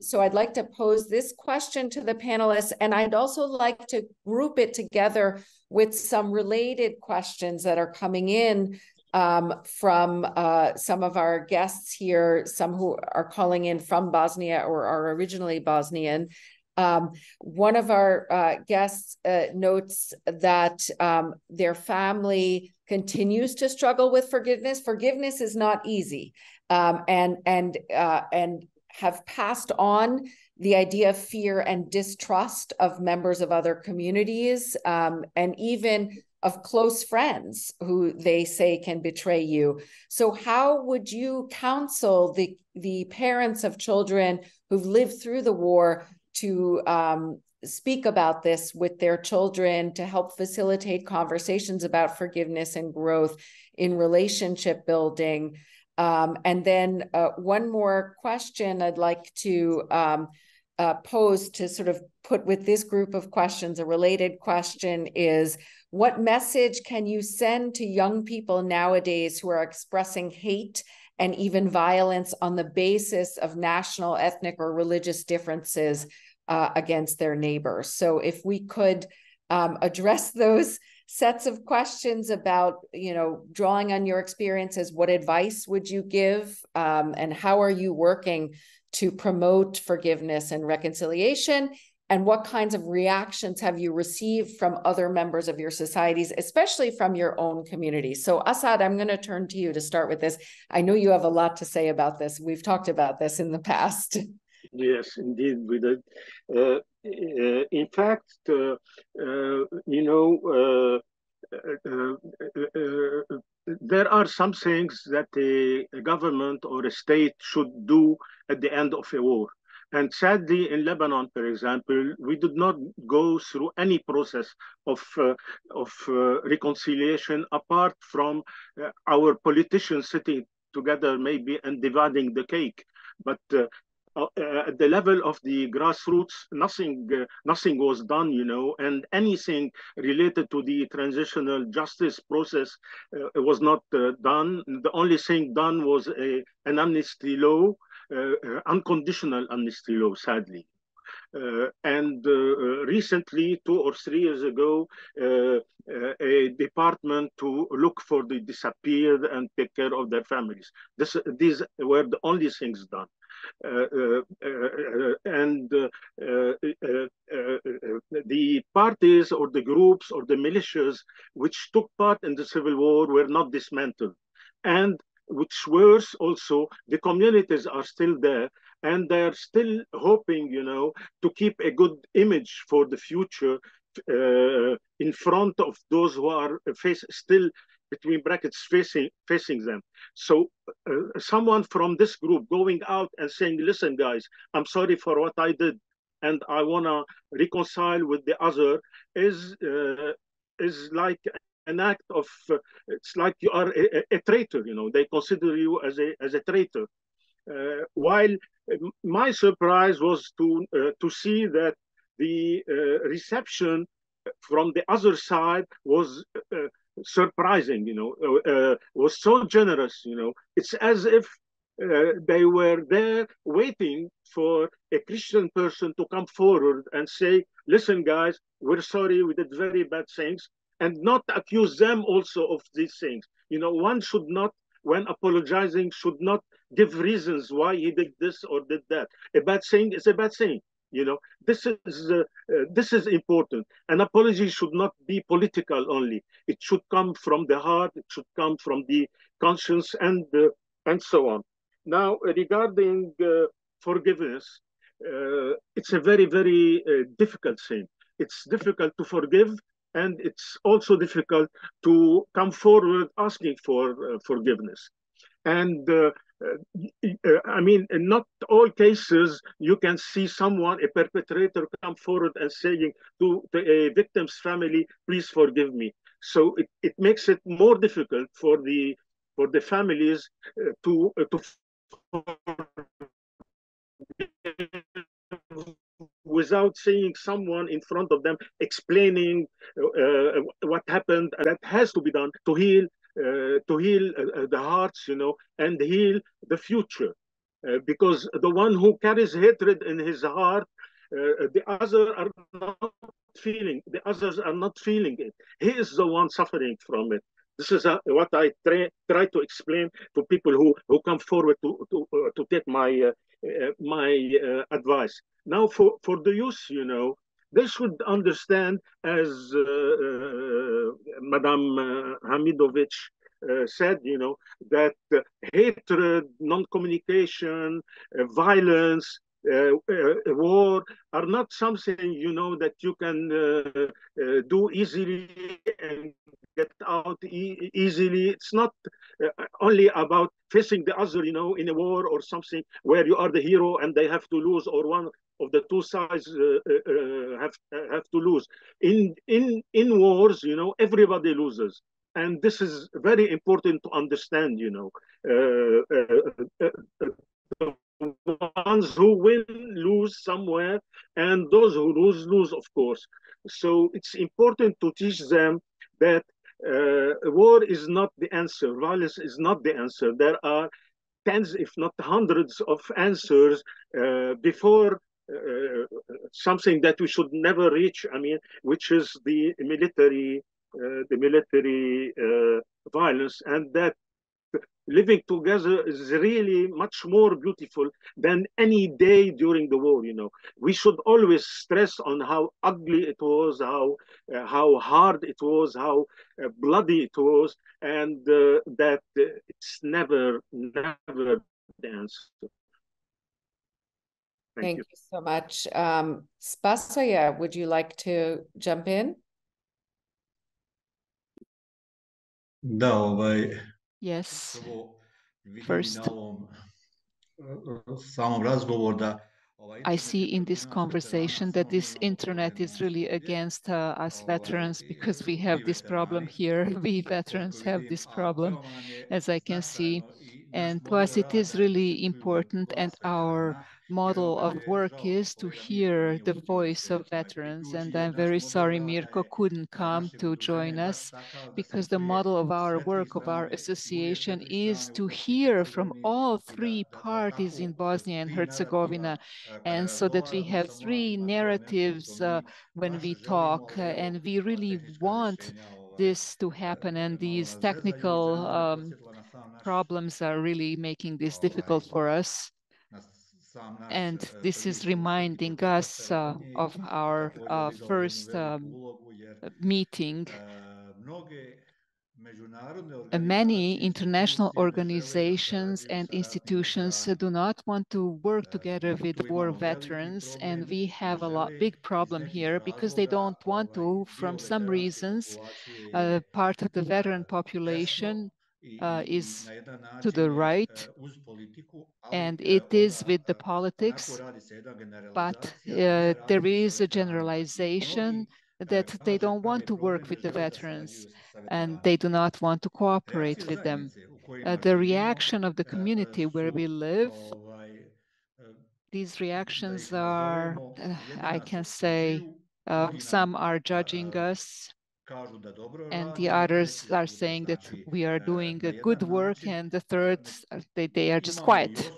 So I'd like to pose this question to the panelists, and I'd also like to group it together with some related questions that are coming in um, from uh, some of our guests here, some who are calling in from Bosnia or are originally Bosnian. Um, one of our uh, guests uh, notes that um, their family continues to struggle with forgiveness. Forgiveness is not easy, um, and and uh, and have passed on the idea of fear and distrust of members of other communities, um, and even of close friends who they say can betray you. So how would you counsel the the parents of children who've lived through the war to um, speak about this with their children to help facilitate conversations about forgiveness and growth in relationship building? Um, and then uh, one more question I'd like to um, uh, pose to sort of put with this group of questions, a related question is what message can you send to young people nowadays who are expressing hate and even violence on the basis of national, ethnic, or religious differences uh, against their neighbors? So, if we could um, address those sets of questions about, you know, drawing on your experiences, what advice would you give, um, and how are you working to promote forgiveness and reconciliation? and what kinds of reactions have you received from other members of your societies, especially from your own community? So, Assaad, I'm going to turn to you to start with this. I know you have a lot to say about this. We've talked about this in the past. Yes, indeed, we did. Uh, in fact, uh, uh you know, uh, uh, there are some things that a, a government or a state should do at the end of a war and sadly, in Lebanon, for example, we did not go through any process of, uh, of uh, reconciliation apart from uh, our politicians sitting together maybe and dividing the cake. But uh, uh, at the level of the grassroots, nothing, uh, nothing was done, you know, and anything related to the transitional justice process was not done. The only thing done was a, an amnesty law uh, uh, unconditional amnesty law, sadly. Uh, and uh, recently, two or three years ago, uh, a department to look for the disappeared and take care of their families. This, these were the only things done. Uh, uh, uh, and the parties or the groups or the militias which took part in the civil war were not dismantled and which worse also the communities are still there and they're still hoping you know to keep a good image for the future uh, in front of those who are face still between brackets facing facing them. So uh, someone from this group going out and saying listen guys i'm sorry for what i did and i want to reconcile with the other is uh, is like an act of uh, it's like you are a, a, traitor you know. They consider you as a as a traitor. Uh, while my surprise was to uh, to see that the uh, reception from the other side was uh, surprising you know uh, was so generous you know it's as if they were there waiting for a christian person to come forward and say listen guys we're sorry we did very bad things and not accuse them also of these things. You know, one should not, when apologizing, should not give reasons why he did this or did that. A bad thing is a bad thing. You know, this is uh, uh, this is important. An apology should not be political only. It should come from the heart. It should come from the conscience and uh, and so on. Now, regarding uh, forgiveness, uh, it's a very very uh, difficult thing. It's difficult to forgive and it's also difficult to come forward asking for forgiveness. And I mean, in not all cases, you can see someone, a perpetrator, come forward and saying to, to a victim's family, "Please forgive me." So it, it makes it more difficult for the for the families uh, to uh, to without seeing someone in front of them explaining uh, what happened. That has to be done to heal, uh, to heal uh, the hearts, you know, and heal the future. Uh, because the one who carries hatred in his heart, uh, the other are not feeling. The others are not feeling it. He is the one suffering from it. This is uh, what I try, try to explain to people who, who come forward to to, to take my my advice. Now, for, for the youth, you know, they should understand, as uh, uh, Madame uh, Hamidović uh, said, you know, that uh, hatred, non-communication, uh, violence, war are not something, you know, that you can do easily and get out e easily. It's not only about facing the other, you know, in a war or something where you are the hero and they have to lose or one of the two sides uh, uh, uh, have have to lose. In in in wars, you know, everybody loses, and this is very important to understand. You know, the ones who win lose somewhere, and those who lose lose, of course. So it's important to teach them that uh, war is not the answer. Violence is not the answer. There are tens, if not hundreds, of answers uh, before uh, something that we should never reach. I mean, which is the military, uh, the military uh, violence, and that living together is really much more beautiful than any day during the war you know we should always stress on how ugly it was how uh, how hard it was how uh, bloody it was and uh, that it's never never the answer Thank, Thank you. you. so much. Um, Spasoje, would you like to jump in? no ovaj, yes. First, samom razgovor da I see in this conversation that this internet is really against uh, us veterans because we have this problem here. We veterans have this problem, as I can see. And to us, it is really important and our model of work is to hear the voice of veterans. And I'm very sorry Mirko couldn't come to join us because the model of our work, of our association is to hear from all three parties in Bosnia and Herzegovina. And so that we have three narratives uh, when we talk and we really want this to happen and these technical um, problems are really making this difficult for us. And this is reminding us uh, of our uh, first um, meeting. Many international organizations and institutions do not want to work together with war veterans and we have a lot big problem here because they don't want to from some reasons uh, part of the veteran population uh, is to the right and it is with the politics but uh, there is a generalization that they don't want to work with the veterans and they do not want to cooperate with them. Uh, the reaction of the community where we live, these reactions are, uh, I can say, uh, some are judging us and the others are saying that we are doing a good work and the third, they, they are just quiet.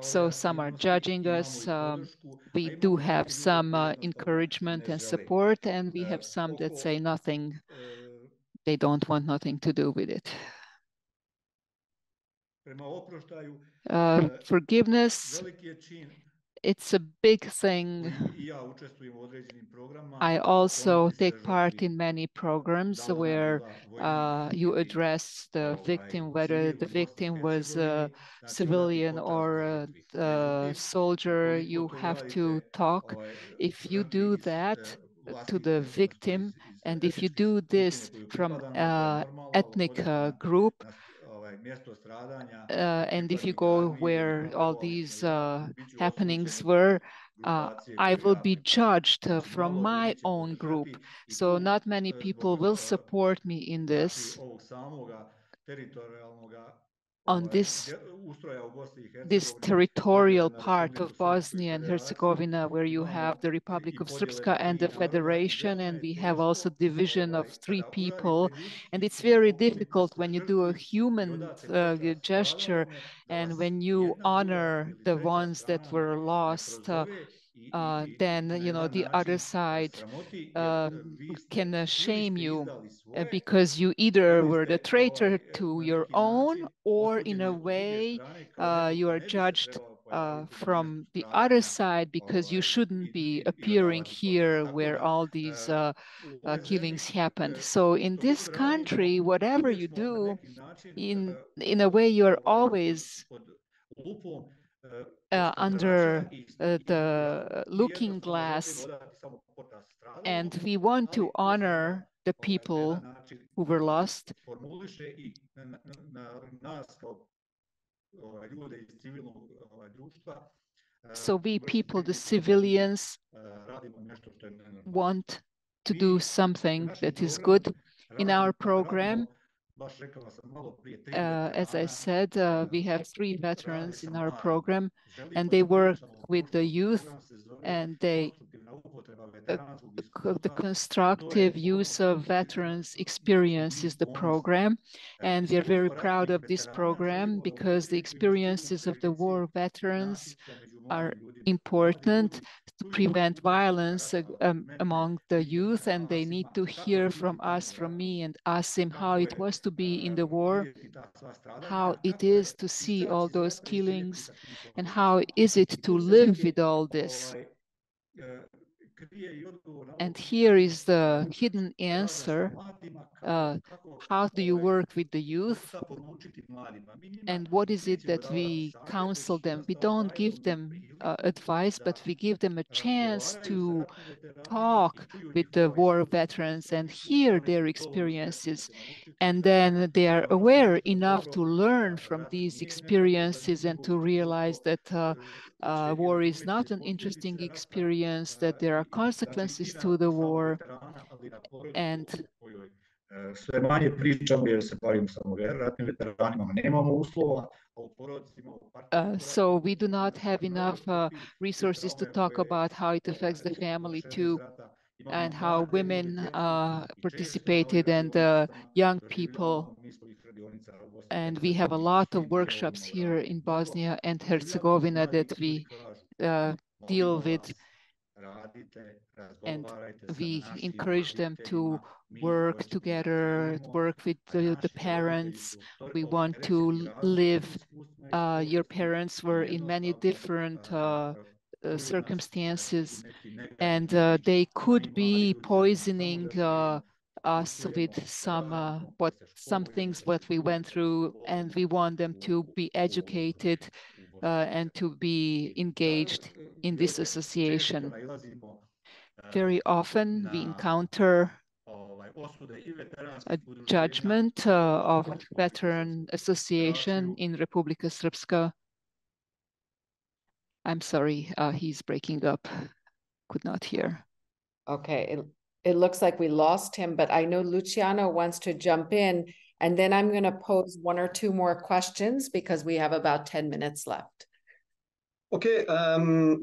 So some are judging us. Um, we do have some uh, encouragement and support, and we have some that say nothing. They don't want nothing to do with it. Uh, forgiveness it's a big thing. I also take part in many programs where uh, you address the victim, whether the victim was a civilian or a, a soldier, you have to talk. If you do that, to the victim. And if you do this from uh, ethnic uh, group, and if you go where all these uh, happenings were, uh, I will be judged uh, from my own group. So not many people will support me in this on this, this territorial part of Bosnia and Herzegovina, where you have the Republic of Srpska and the Federation, and we have also division of three people. And it's very difficult when you do a human uh, gesture and when you honor the ones that were lost, uh, uh, then you know the other side um, can uh, shame you uh, because you either were the traitor to your own or in a way uh, you are judged uh, from the other side because you shouldn't be appearing here where all these uh, killings happened. So in this country, whatever you do, in in a way, you're always uh, under uh, the looking glass and we want to honor the people who were lost. so we people, the civilians, want to do something that is good in our program uh, as I said, uh, we have three veterans in our program, and they work with the youth, and they uh, the constructive use of veterans experience is the program, and we are very proud of this program because the experiences of the war veterans are important to prevent violence um, among the youth and they need to hear from us, from me and Asim how it was to be in the war, how it is to see all those killings and how is it to live with all this. And here is the hidden answer. Uh, how do you work with the youth? And what is it that we counsel them? We don't give them uh, advice, but we give them a chance to talk with the war veterans and hear their experiences. And then they are aware enough to learn from these experiences and to realize that uh, uh, war is not an interesting experience, that there are consequences to the war. And sve manje pričamo jer se bavimo samo ratnim veteranima, nemamo uslova, uh, so we do not have enough uh, resources to talk about how it affects the family too and how women uh, participated and uh, young people. And we have a lot of workshops here in Bosnia and Herzegovina that we uh, deal with. And we encourage them to work together, work with the, the parents. We want to live. Uh, your parents were in many different uh, uh, circumstances and uh, they could be poisoning uh, us with some uh, what some things what we went through, and we want them to be educated and to be engaged in this association. Very often we encounter a judgment uh, of veteran association in Republika Srpska. I'm sorry, uh, he's breaking up. Could not hear. Okay, it, it looks like we lost him, but I know Luciano wants to jump in, and then I'm going to pose one or two more questions because we have about 10 minutes left. Okay, um,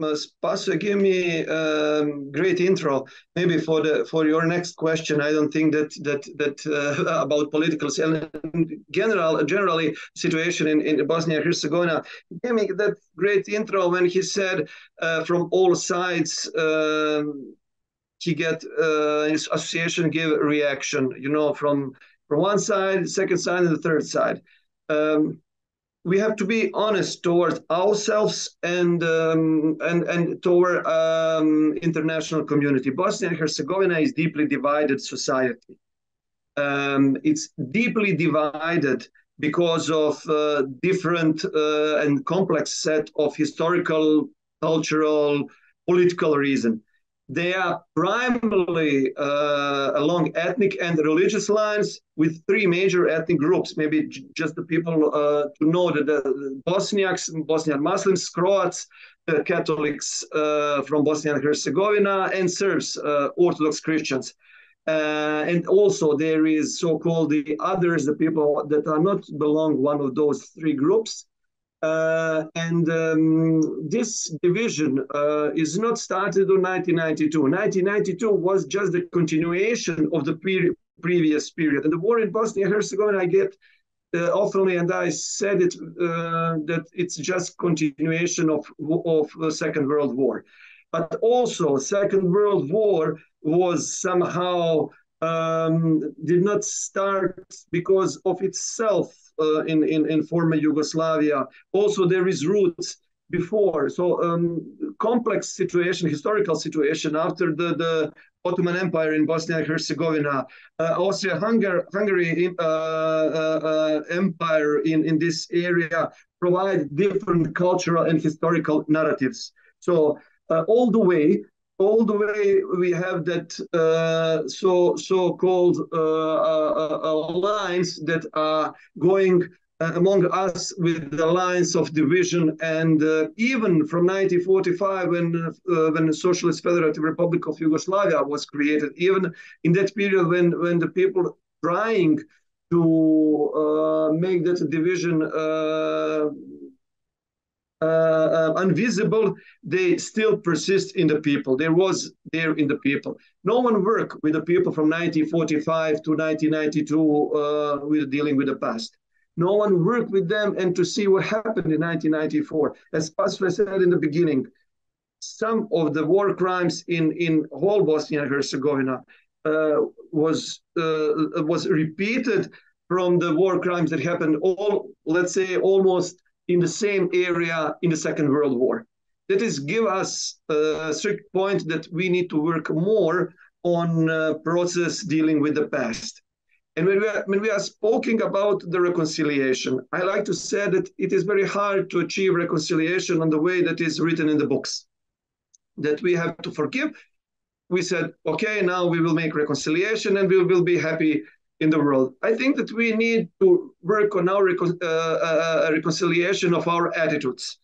give me a um, great intro. Maybe for the for your next question, I don't think that that that uh, about political and general generally situation in, in Bosnia Herzegovina. Give me that great intro when he said uh, from all sides. Um, he get uh, his association give reaction, you know, from from one side, second side, and the third side. Um, we have to be honest towards ourselves and um, and and toward um, international community. Bosnia and Herzegovina is deeply divided society. Um, it's deeply divided because of uh, different uh, and complex set of historical, cultural, political reason. They are primarily uh, along ethnic and religious lines with three major ethnic groups. Maybe just the people uh, to know that the Bosniaks, Bosnian Muslims, Croats, uh, Catholics uh, from Bosnia and Herzegovina, and Serbs, uh, Orthodox Christians. Uh, and also there is so-called the others, the people that are not belong one of those three groups. Uh, and um, this division uh, is not started in 1992. 1992 was just the continuation of the pre previous period. And the war in Bosnia and Herzegovina, I get uh, often, and I said it, uh, that it's just continuation of, of the Second World War. But also, Second World War was somehow um, did not start because of itself uh, in, in, in former Yugoslavia. Also, there is roots before. So um, complex situation, historical situation after the, the Ottoman Empire in Bosnia and Herzegovina, uh, Austria-Hungary uh, uh, uh, Empire in, in this area provide different cultural and historical narratives. So uh, all the way all the way we have that uh, so so-called uh, uh, uh lines that are going uh, among us with the lines of division. And uh, even from 1945 when when the Socialist Federative Republic of Yugoslavia was created even in that period when when the people trying to make that division uh, uh, invisible, they still persist in the people. There was there in the people. No one worked with the people from 1945 to 1992 uh, with dealing with the past. No one worked with them and to see what happened in 1994. As Spasoje said in the beginning, some of the war crimes in, in whole Bosnia and Herzegovina uh, was uh, was repeated from the war crimes that happened all, let's say, almost in the same area in the Second World War. That is, give us a strict point that we need to work more on uh, process dealing with the past. And when we, are, when we are speaking about the reconciliation, I like to say that it is very hard to achieve reconciliation on the way that is written in the books. That we have to forgive. We said, okay, now we will make reconciliation and we will be happy in the world. I think that we need to work on our recon uh, uh, reconciliation of our attitudes.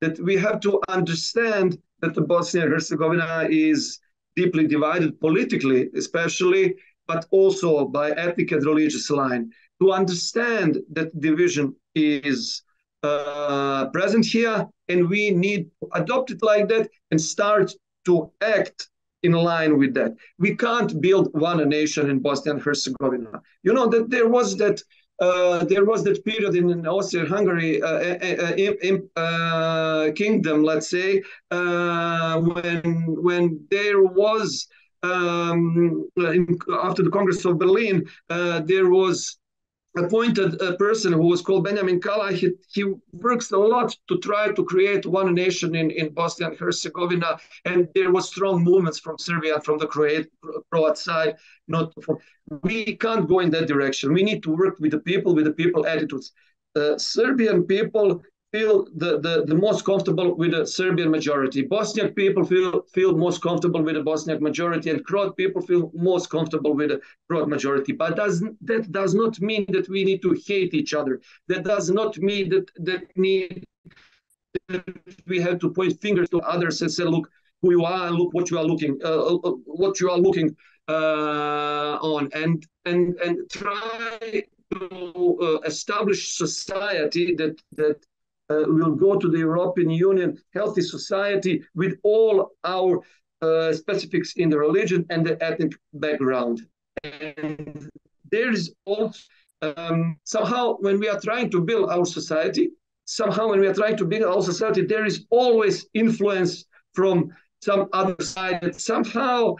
That we have to understand that the Bosnia and Herzegovina is deeply divided politically, especially, but also by ethnic and religious line. To understand that division is uh, present here, and we need to adopt it like that and start to act in line with that. We can't build one nation in Bosnia and Herzegovina. You know that there was that uh, there was that period in Austria-Hungary uh, uh, uh, kingdom, let's say, uh, when when there was um, in, after the Congress of Berlin, uh, there was appointed a person who was called Benjamin Kállay. He, he works a lot to try to create one nation in, in Bosnia and Herzegovina. And there was strong movements from Serbia, from the Croat, Croat side. Not from, we can't go in that direction. We need to work with the people, with the people attitudes. Uh, Serbian people feel the, the, the most comfortable with the Serbian majority. Bosniak people feel feel most comfortable with the Bosniak majority, and Croat people feel most comfortable with the Croat majority. But does that does not mean that we need to hate each other. That does not mean that that need we have to point fingers to others and say, look who you are, and look what you are looking, uh, uh, uh what you are looking uh, on, and and and try to uh, establish society that that uh, will go to the European Union healthy society with all our uh, specifics in the religion and the ethnic background. And there is also um, somehow when we are trying to build our society, somehow when we are trying to build our society, there is always influence from some other side that somehow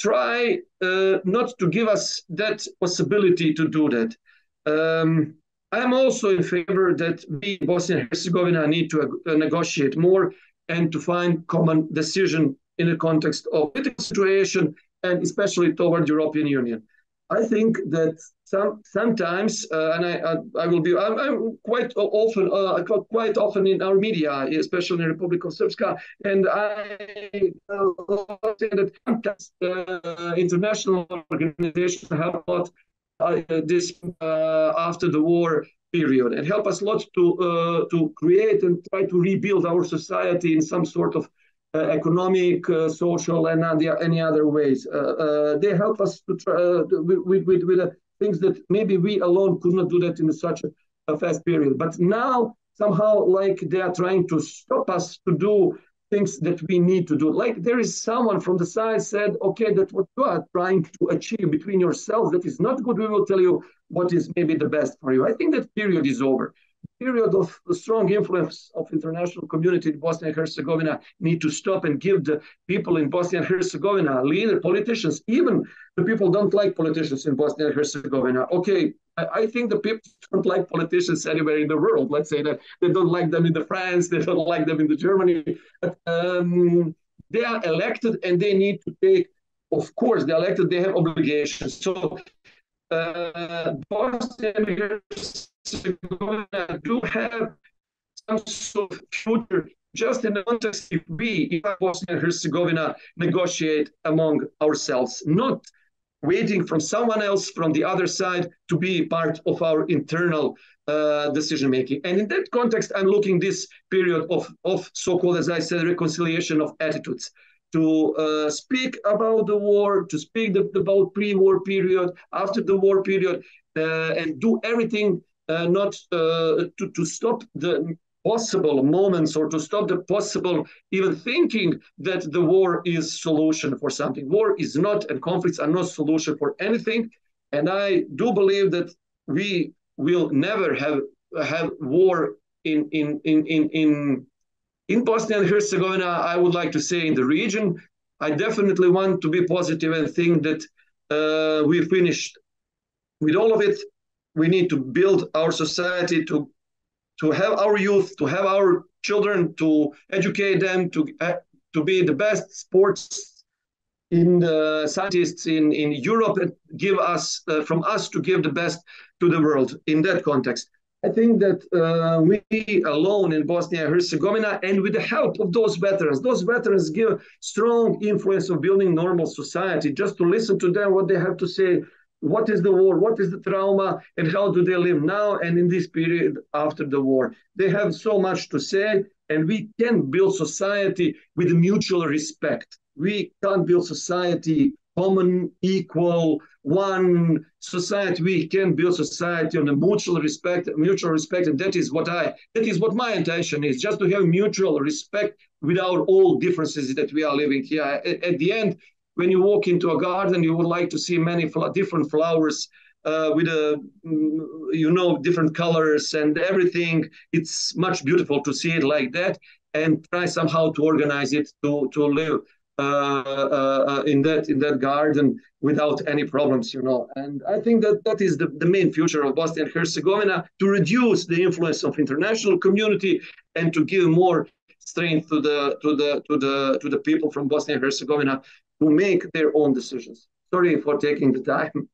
try uh, not to give us that possibility to do that. Um, I'm also in favor that we, Bosnia and Herzegovina, need to uh, negotiate more and to find common decision in the context of the situation and especially toward the European Union. I think that some sometimes, uh, and I, I, I will be, I'm, I'm quite often, uh, quite often in our media, especially in the Republic of Srpska, and I uh, say that uh, international organizations have not this uh, after the war period and help us a lot to uh, to create and try to rebuild our society in some sort of uh, economic, uh, social, and any other ways. Uh, they help us to try, with with, with things that maybe we alone could not do that in such a, a, fast period. But now somehow, like they are trying to stop us to do things that we need to do. Like there is someone from the side said, okay, that what you are trying to achieve between yourselves, that is not good. We will tell you what is maybe the best for you. I think that period is over. Period of strong influence of international community in Bosnia and Herzegovina need to stop and give the people in Bosnia and Herzegovina, leader, politicians, even the people don't like politicians in Bosnia and Herzegovina. Okay, I, think the people don't like politicians anywhere in the world. Let's say that they don't like them in the France, they don't like them in the Germany. But, um, they are elected and they need to take, of course, they're elected, they have obligations. So uh, Bosnia and Herzegovina do have some sort of future just in the context if we, if Bosnia and Herzegovina, negotiate among ourselves, not waiting from someone else from the other side to be part of our internal uh, decision making. And in that context, I'm looking this period of, of so-called, as I said, reconciliation of attitudes to uh, speak about the war, to speak the, about pre-war period, after the war period, uh, and do everything uh, not uh, to, to stop the possible moments or to stop the possible even thinking that the war is solution for something. War is not and conflicts are not solution for anything. And i do believe that we will never have have war in in in in in, in bosnia and herzegovina i would like to say in the region. I definitely want to be positive and think that uh, we finished with all of it we need to build our society to to have our youth, to have our children, to educate them, to uh, to be the best sports in the scientists in, in Europe and give us uh, from us to give the best to the world in that context. I think that uh, we alone in Bosnia Herzegovina, and with the help of those veterans, those veterans give strong influence of building normal society. Just to listen to them, what they have to say, what is the war, what is the trauma, and how do they live now and in this period after the war. They have so much to say, and we can build society with mutual respect. We can't build society common, equal, one society. We can build society on a mutual respect, mutual respect, and that is what I, that is what my intention is, just to have mutual respect without all differences that we are living here. At, at the end, when you walk into a garden, you would like to see many different flowers uh, with a mm, you know different colors and everything. It's much beautiful to see it like that and try somehow to organize it to to live uh, in that in that garden without any problems, you know. And I think that that is the, the main future of Bosnia and Herzegovina to reduce the influence of international community and to give more strength to the to the to the to the people from Bosnia and Herzegovina to make their own decisions. Sorry for taking the time.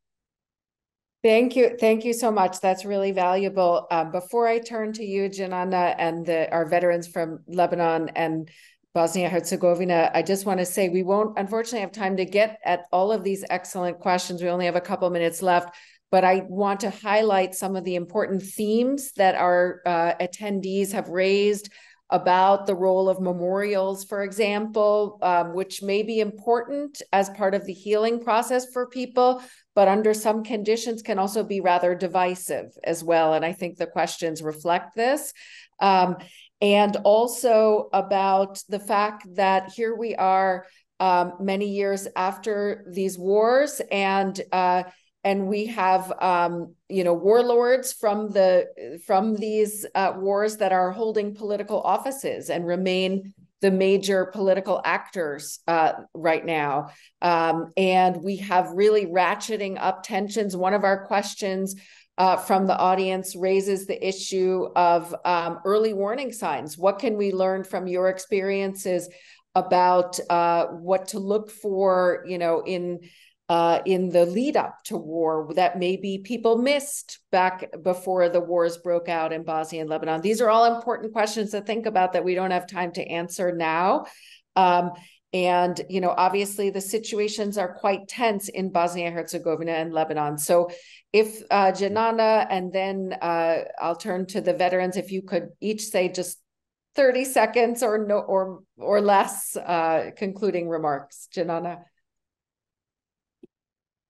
Thank you. Thank you so much. That's really valuable. Um, before I turn to you, Dženana, and the, our veterans from Lebanon and Bosnia Herzegovina, I just want to say we won't unfortunately have time to get at all of these excellent questions. We only have a couple minutes left, but I want to highlight some of the important themes that our uh, attendees have raised about the role of memorials, for example, um, which may be important as part of the healing process for people, but under some conditions can also be rather divisive as well. And I think the questions reflect this. Um, and also about the fact that here we are um, many years after these wars and uh, and we have um, you know warlords from the from these uh, wars that are holding political offices and remain the major political actors uh, right now. Um, and we have really ratcheting up tensions. One of our questions uh, from the audience raises the issue of um, early warning signs. What can we learn from your experiences about uh, what to look for you know in uh, in the lead up to war that maybe people missed back before the wars broke out in Bosnia and Lebanon? These are all important questions to think about that we don't have time to answer now. Um, and, you know, obviously the situations are quite tense in Bosnia Herzegovina and Lebanon. So if uh, Dženana and then uh, I'll turn to the veterans, if you could each say just 30 seconds or no or or less uh, concluding remarks, Dženana.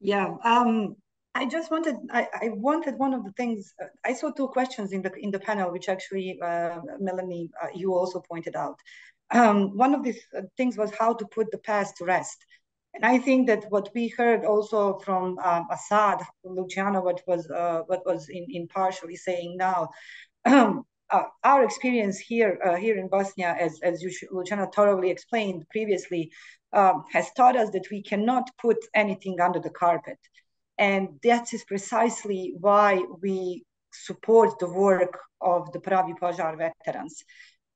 Yeah. Um, I just wanted, I, I wanted one of the things, uh, I saw two questions in the in the panel, which actually, uh, Melani, uh, you also pointed out. Um, one of these uh, things was how to put the past to rest. And I think that what we heard also from um, Assaad, Luciano, what was uh, what was in, in partially saying now, um, uh, our experience here uh, here in Bosnia, as as Luciano thoroughly explained previously, um, has taught us that we cannot put anything under the carpet, and that is precisely why we support the work of the Pravi Požar veterans,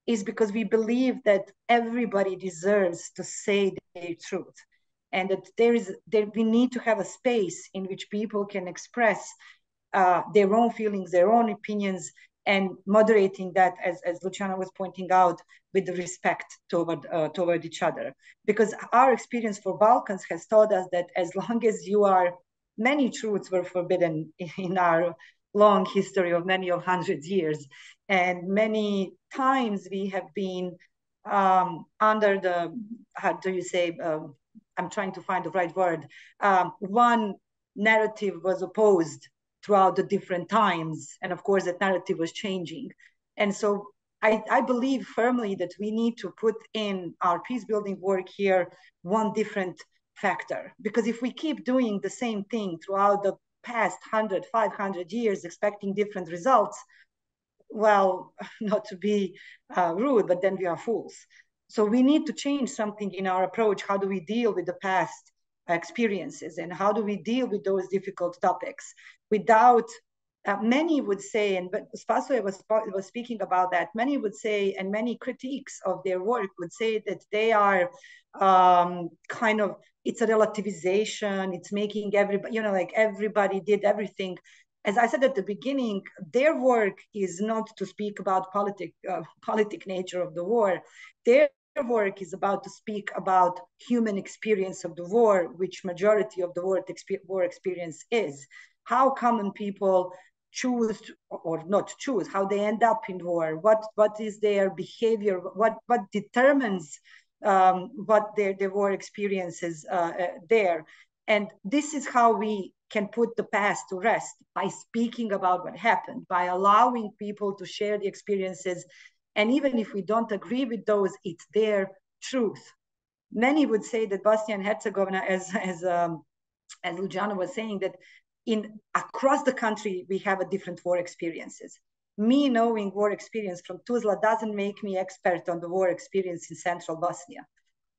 is because we believe that everybody deserves to say their truth, and that there is that we need to have a space in which people can express uh, their own feelings, their own opinions, and moderating that, as, as Luciano was pointing out, with respect toward, uh, toward each other. Because our experience for Balkans has taught us that as long as you are, many truths were forbidden in our long history of many of hundreds years. And many times we have been um, under the, how do you say, um, I'm trying to find the right word. Um, one narrative was opposed throughout the different times. And of course, that narrative was changing. And so I, I believe firmly that we need to put in our peace building work here one different factor. Because if we keep doing the same thing throughout the past 100, 500 years, expecting different results, well, not to be uh, rude, but then we are fools. So we need to change something in our approach. How do we deal with the past experiences and how do we deal with those difficult topics without uh, many would say, and but Spasoje was, was speaking about that, many would say, and many critiques of their work would say that they are um, kind of, it's a relativization, it's making everybody, you know, like everybody did everything. As I said at the beginning, their work is not to speak about politic, uh, politic nature of the war. Their work is about to speak about human experience of the war, which majority of the war, war experience is. How common people choose or not choose, how they end up in war, what, what is their behavior, what, what determines um, what their, their war experiences uh, uh, there. And this is how we can put the past to rest by speaking about what happened, by allowing people to share the experiences and even if we don't agree with those, it's their truth. Many would say that Bosnia and Herzegovina, as as um, as Luciano was saying, that in across the country we have a different war experiences. Me knowing war experience from Tuzla doesn't make me expert on the war experience in central Bosnia,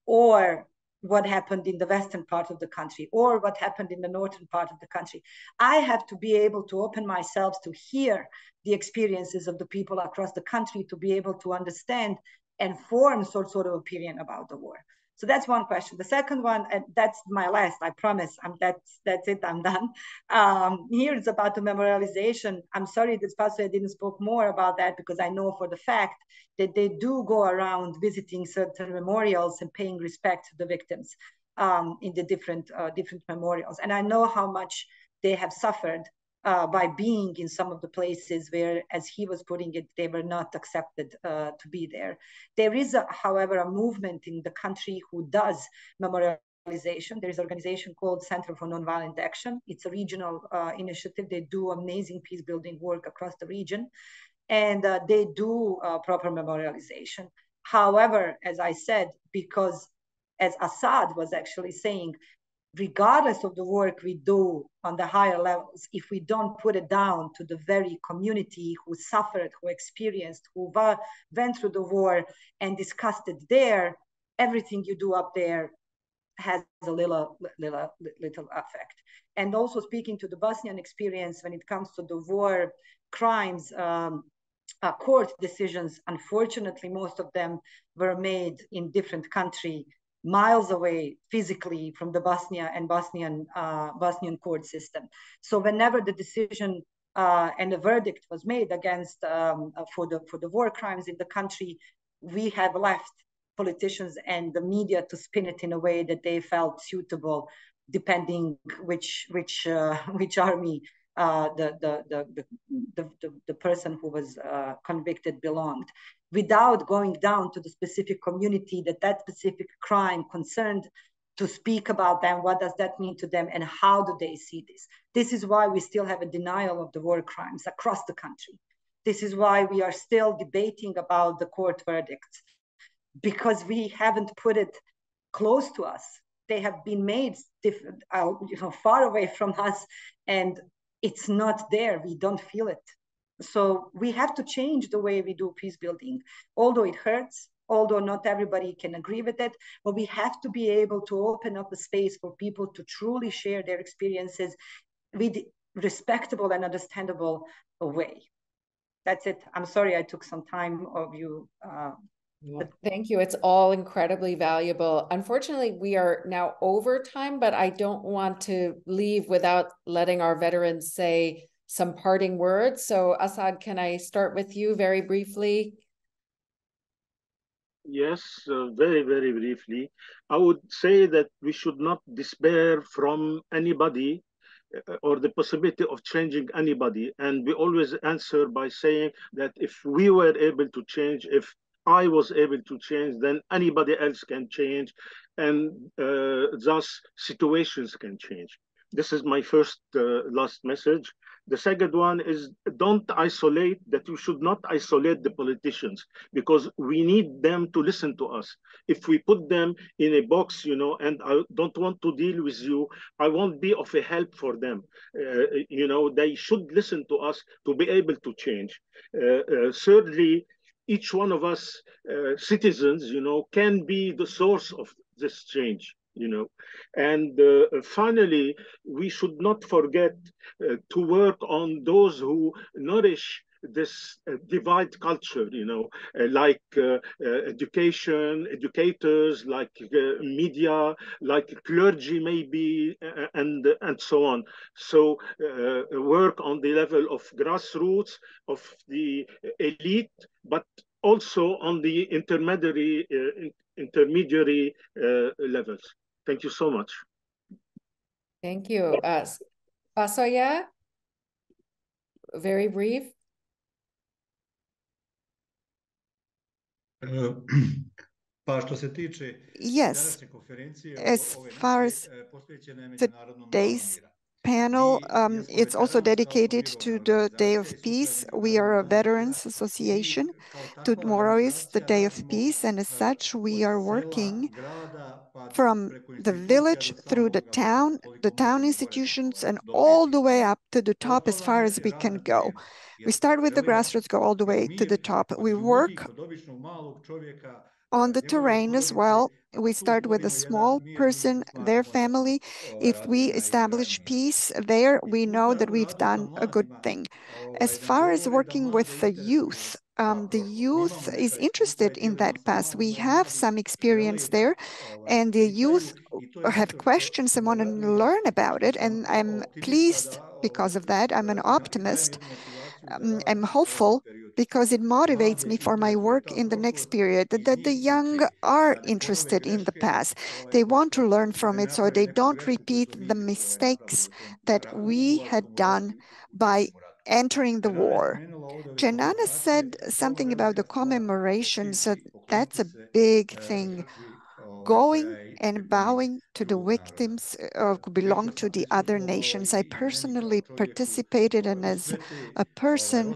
or what happened in the western part of the country or what happened in the northern part of the country. I have to be able to open myself to hear the experiences of the people across the country to be able to understand and form some sort of opinion about the war. So that's one question. The second one, and that's my last, I promise. I'm that's that's it, I'm done. Um, here it's about the memorialization. I'm sorry that Spasoje didn't spoke more about that because I know for the fact that they do go around visiting certain memorials and paying respect to the victims um, in the different uh, different memorials. And I know how much they have suffered uh, by being in some of the places where, as he was putting it, they were not accepted uh, to be there. There is, a, however, a movement in the country who does memorialization. There is an organization called Center for Nonviolent Action. It's a regional uh, initiative. They do amazing peace building work across the region, and uh, they do uh, proper memorialization. However, as I said, because as Assaad was actually saying, regardless of the work we do on the higher levels, if we don't put it down to the very community who suffered, who experienced, who went through the war and discussed it there, everything you do up there has a little, little, little effect. And also speaking to the Bosnian experience when it comes to the war crimes, um, uh, court decisions, unfortunately, most of them were made in different country miles away physically from the Bosnia and Bosnian uh, Bosnian court system. So whenever the decision uh, and the verdict was made against um, uh, for the for the war crimes in the country, we have left politicians and the media to spin it in a way that they felt suitable, depending which which uh, which army uh, the, the, the, the, the, person who was uh, convicted belonged without going down to the specific community that that specific crime concerned to speak about them what does that mean to them and how do they see this this is why we still have a denial of the war crimes across the country this is why we are still debating about the court verdicts because we haven't put it close to us they have been made different, uh, you know, far away from us and it's not there. We don't feel it. So we have to change the way we do peace building, although it hurts, although not everybody can agree with it, but we have to be able to open up a space for people to truly share their experiences with respectable and understandable way. That's it. I'm sorry I took some time of you uh, Thank you. It's all incredibly valuable. Unfortunately, we are now over time, but I don't want to leave without letting our veterans say some parting words. So, Assaad, can I start with you very briefly? Yes, uh, very, very briefly. I would say that we should not despair from anybody uh, or the possibility of changing anybody. And we always answer by saying that if we were able to change, if I was able to change, then anybody else can change, and uh, thus situations can change. This is my first uh, last message. The second one is don't isolate that you should not isolate the politicians because we need them to listen to us. If we put them in a box, you know, and I don't want to deal with you, I won't be of a help for them. Uh, you know, they should listen to us to be able to change. Uh, uh thirdly, each one of us uh, citizens, you know, can be the source of this change, you know. And uh, finally, we should not forget uh, to work on those who nourish this uh, divide culture, you know, uh, like uh, uh education, educators, like uh, media, like clergy, maybe, and and so on. So uh, work on the level of grassroots, of the elite, but also on the intermediary intermediary levels. Thank you so much. Thank you. Uh, Spasoje, very brief. Yes, as far as today's panel, um, it's also dedicated to the Day of Peace. We are a Veterans Association. Tomorrow is the Day of Peace, and as such, we are working from the village through the town, the town institutions, and all the way up to the top as far as we can go. We start with the grassroots, go all the way to the top. We work on the terrain as well we start with a small person, their family. If we establish peace there, we know that we've done a good thing. As far as working with the youth, um, the youth is interested in that past. We have some experience there, and the youth have questions and want to learn about it. And I'm pleased because of that. I'm an optimist. Um, I'm hopeful because it motivates me for my work in the next period that, the young are interested in the past. They want to learn from it so they don't repeat the mistakes that we had done by entering the war. Dženana said something about the commemoration, so that's a big thing. Going and bowing to the victims uh, who belong to the other nations. I personally participated, and as a person,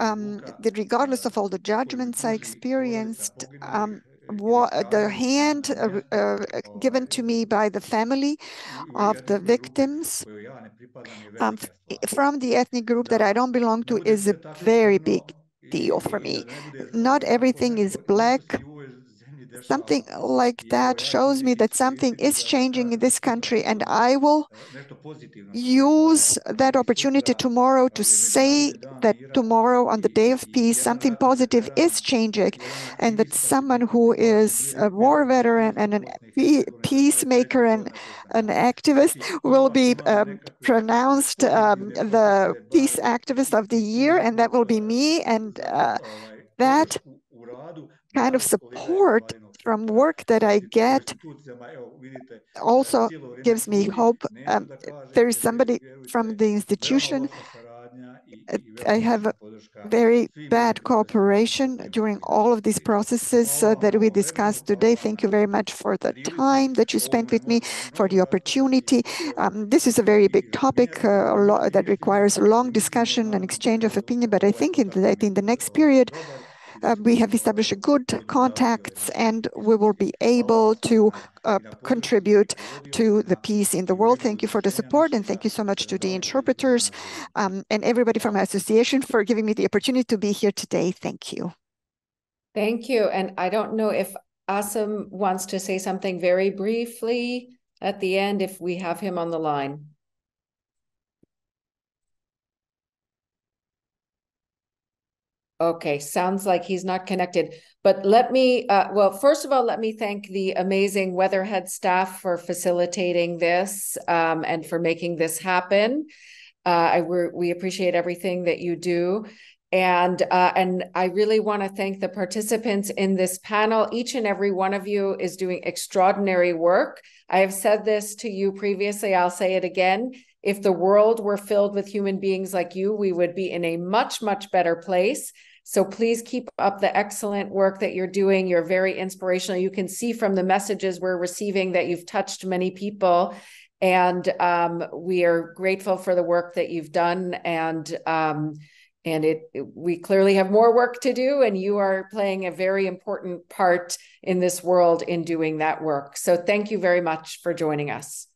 um, that regardless of all the judgments I experienced, um, the hand uh, uh, given to me by the family of the victims um, from the ethnic group that I don't belong to is a very big deal for me. Not everything is black. Something like that shows me that something is changing in this country, and I will use that opportunity tomorrow to say that tomorrow, on the day of peace, something positive is changing, and that someone who is a war veteran and a peacemaker and an activist will be um, pronounced um, the peace activist of the year, and that will be me. And uh, that kind of support from work that I get also gives me hope. Um, there is somebody from the institution. I have very bad cooperation during all of these processes uh, that we discussed today. Thank you very much for the time that you spent with me, for the opportunity. Um, this is a very big topic uh, that requires a long discussion and exchange of opinion, but I think in the, in the next period, we have established good contacts and we will be able to uh, contribute to the peace in the world. Thank you for the support and thank you so much to the interpreters um, and everybody from my association for giving me the opportunity to be here today. Thank you. Thank you. And I don't know if Asim wants to say something very briefly at the end if we have him on the line. Okay, sounds like he's not connected. But let me, uh, well, first of all, let me thank the amazing Weatherhead staff for facilitating this um, and for making this happen. Uh, I we appreciate everything that you do. And uh, and I really want to thank the participants in this panel. Each and every one of you is doing extraordinary work. I have said this to you previously. I'll say it again. If the world were filled with human beings like you, we would be in a much, much better place. So please keep up the excellent work that you're doing. You're very inspirational. You can see from the messages we're receiving that you've touched many people. And um, we are grateful for the work that you've done. And um, and it, it we clearly have more work to do and you are playing a very important part in this world in doing that work so thank you very much for joining us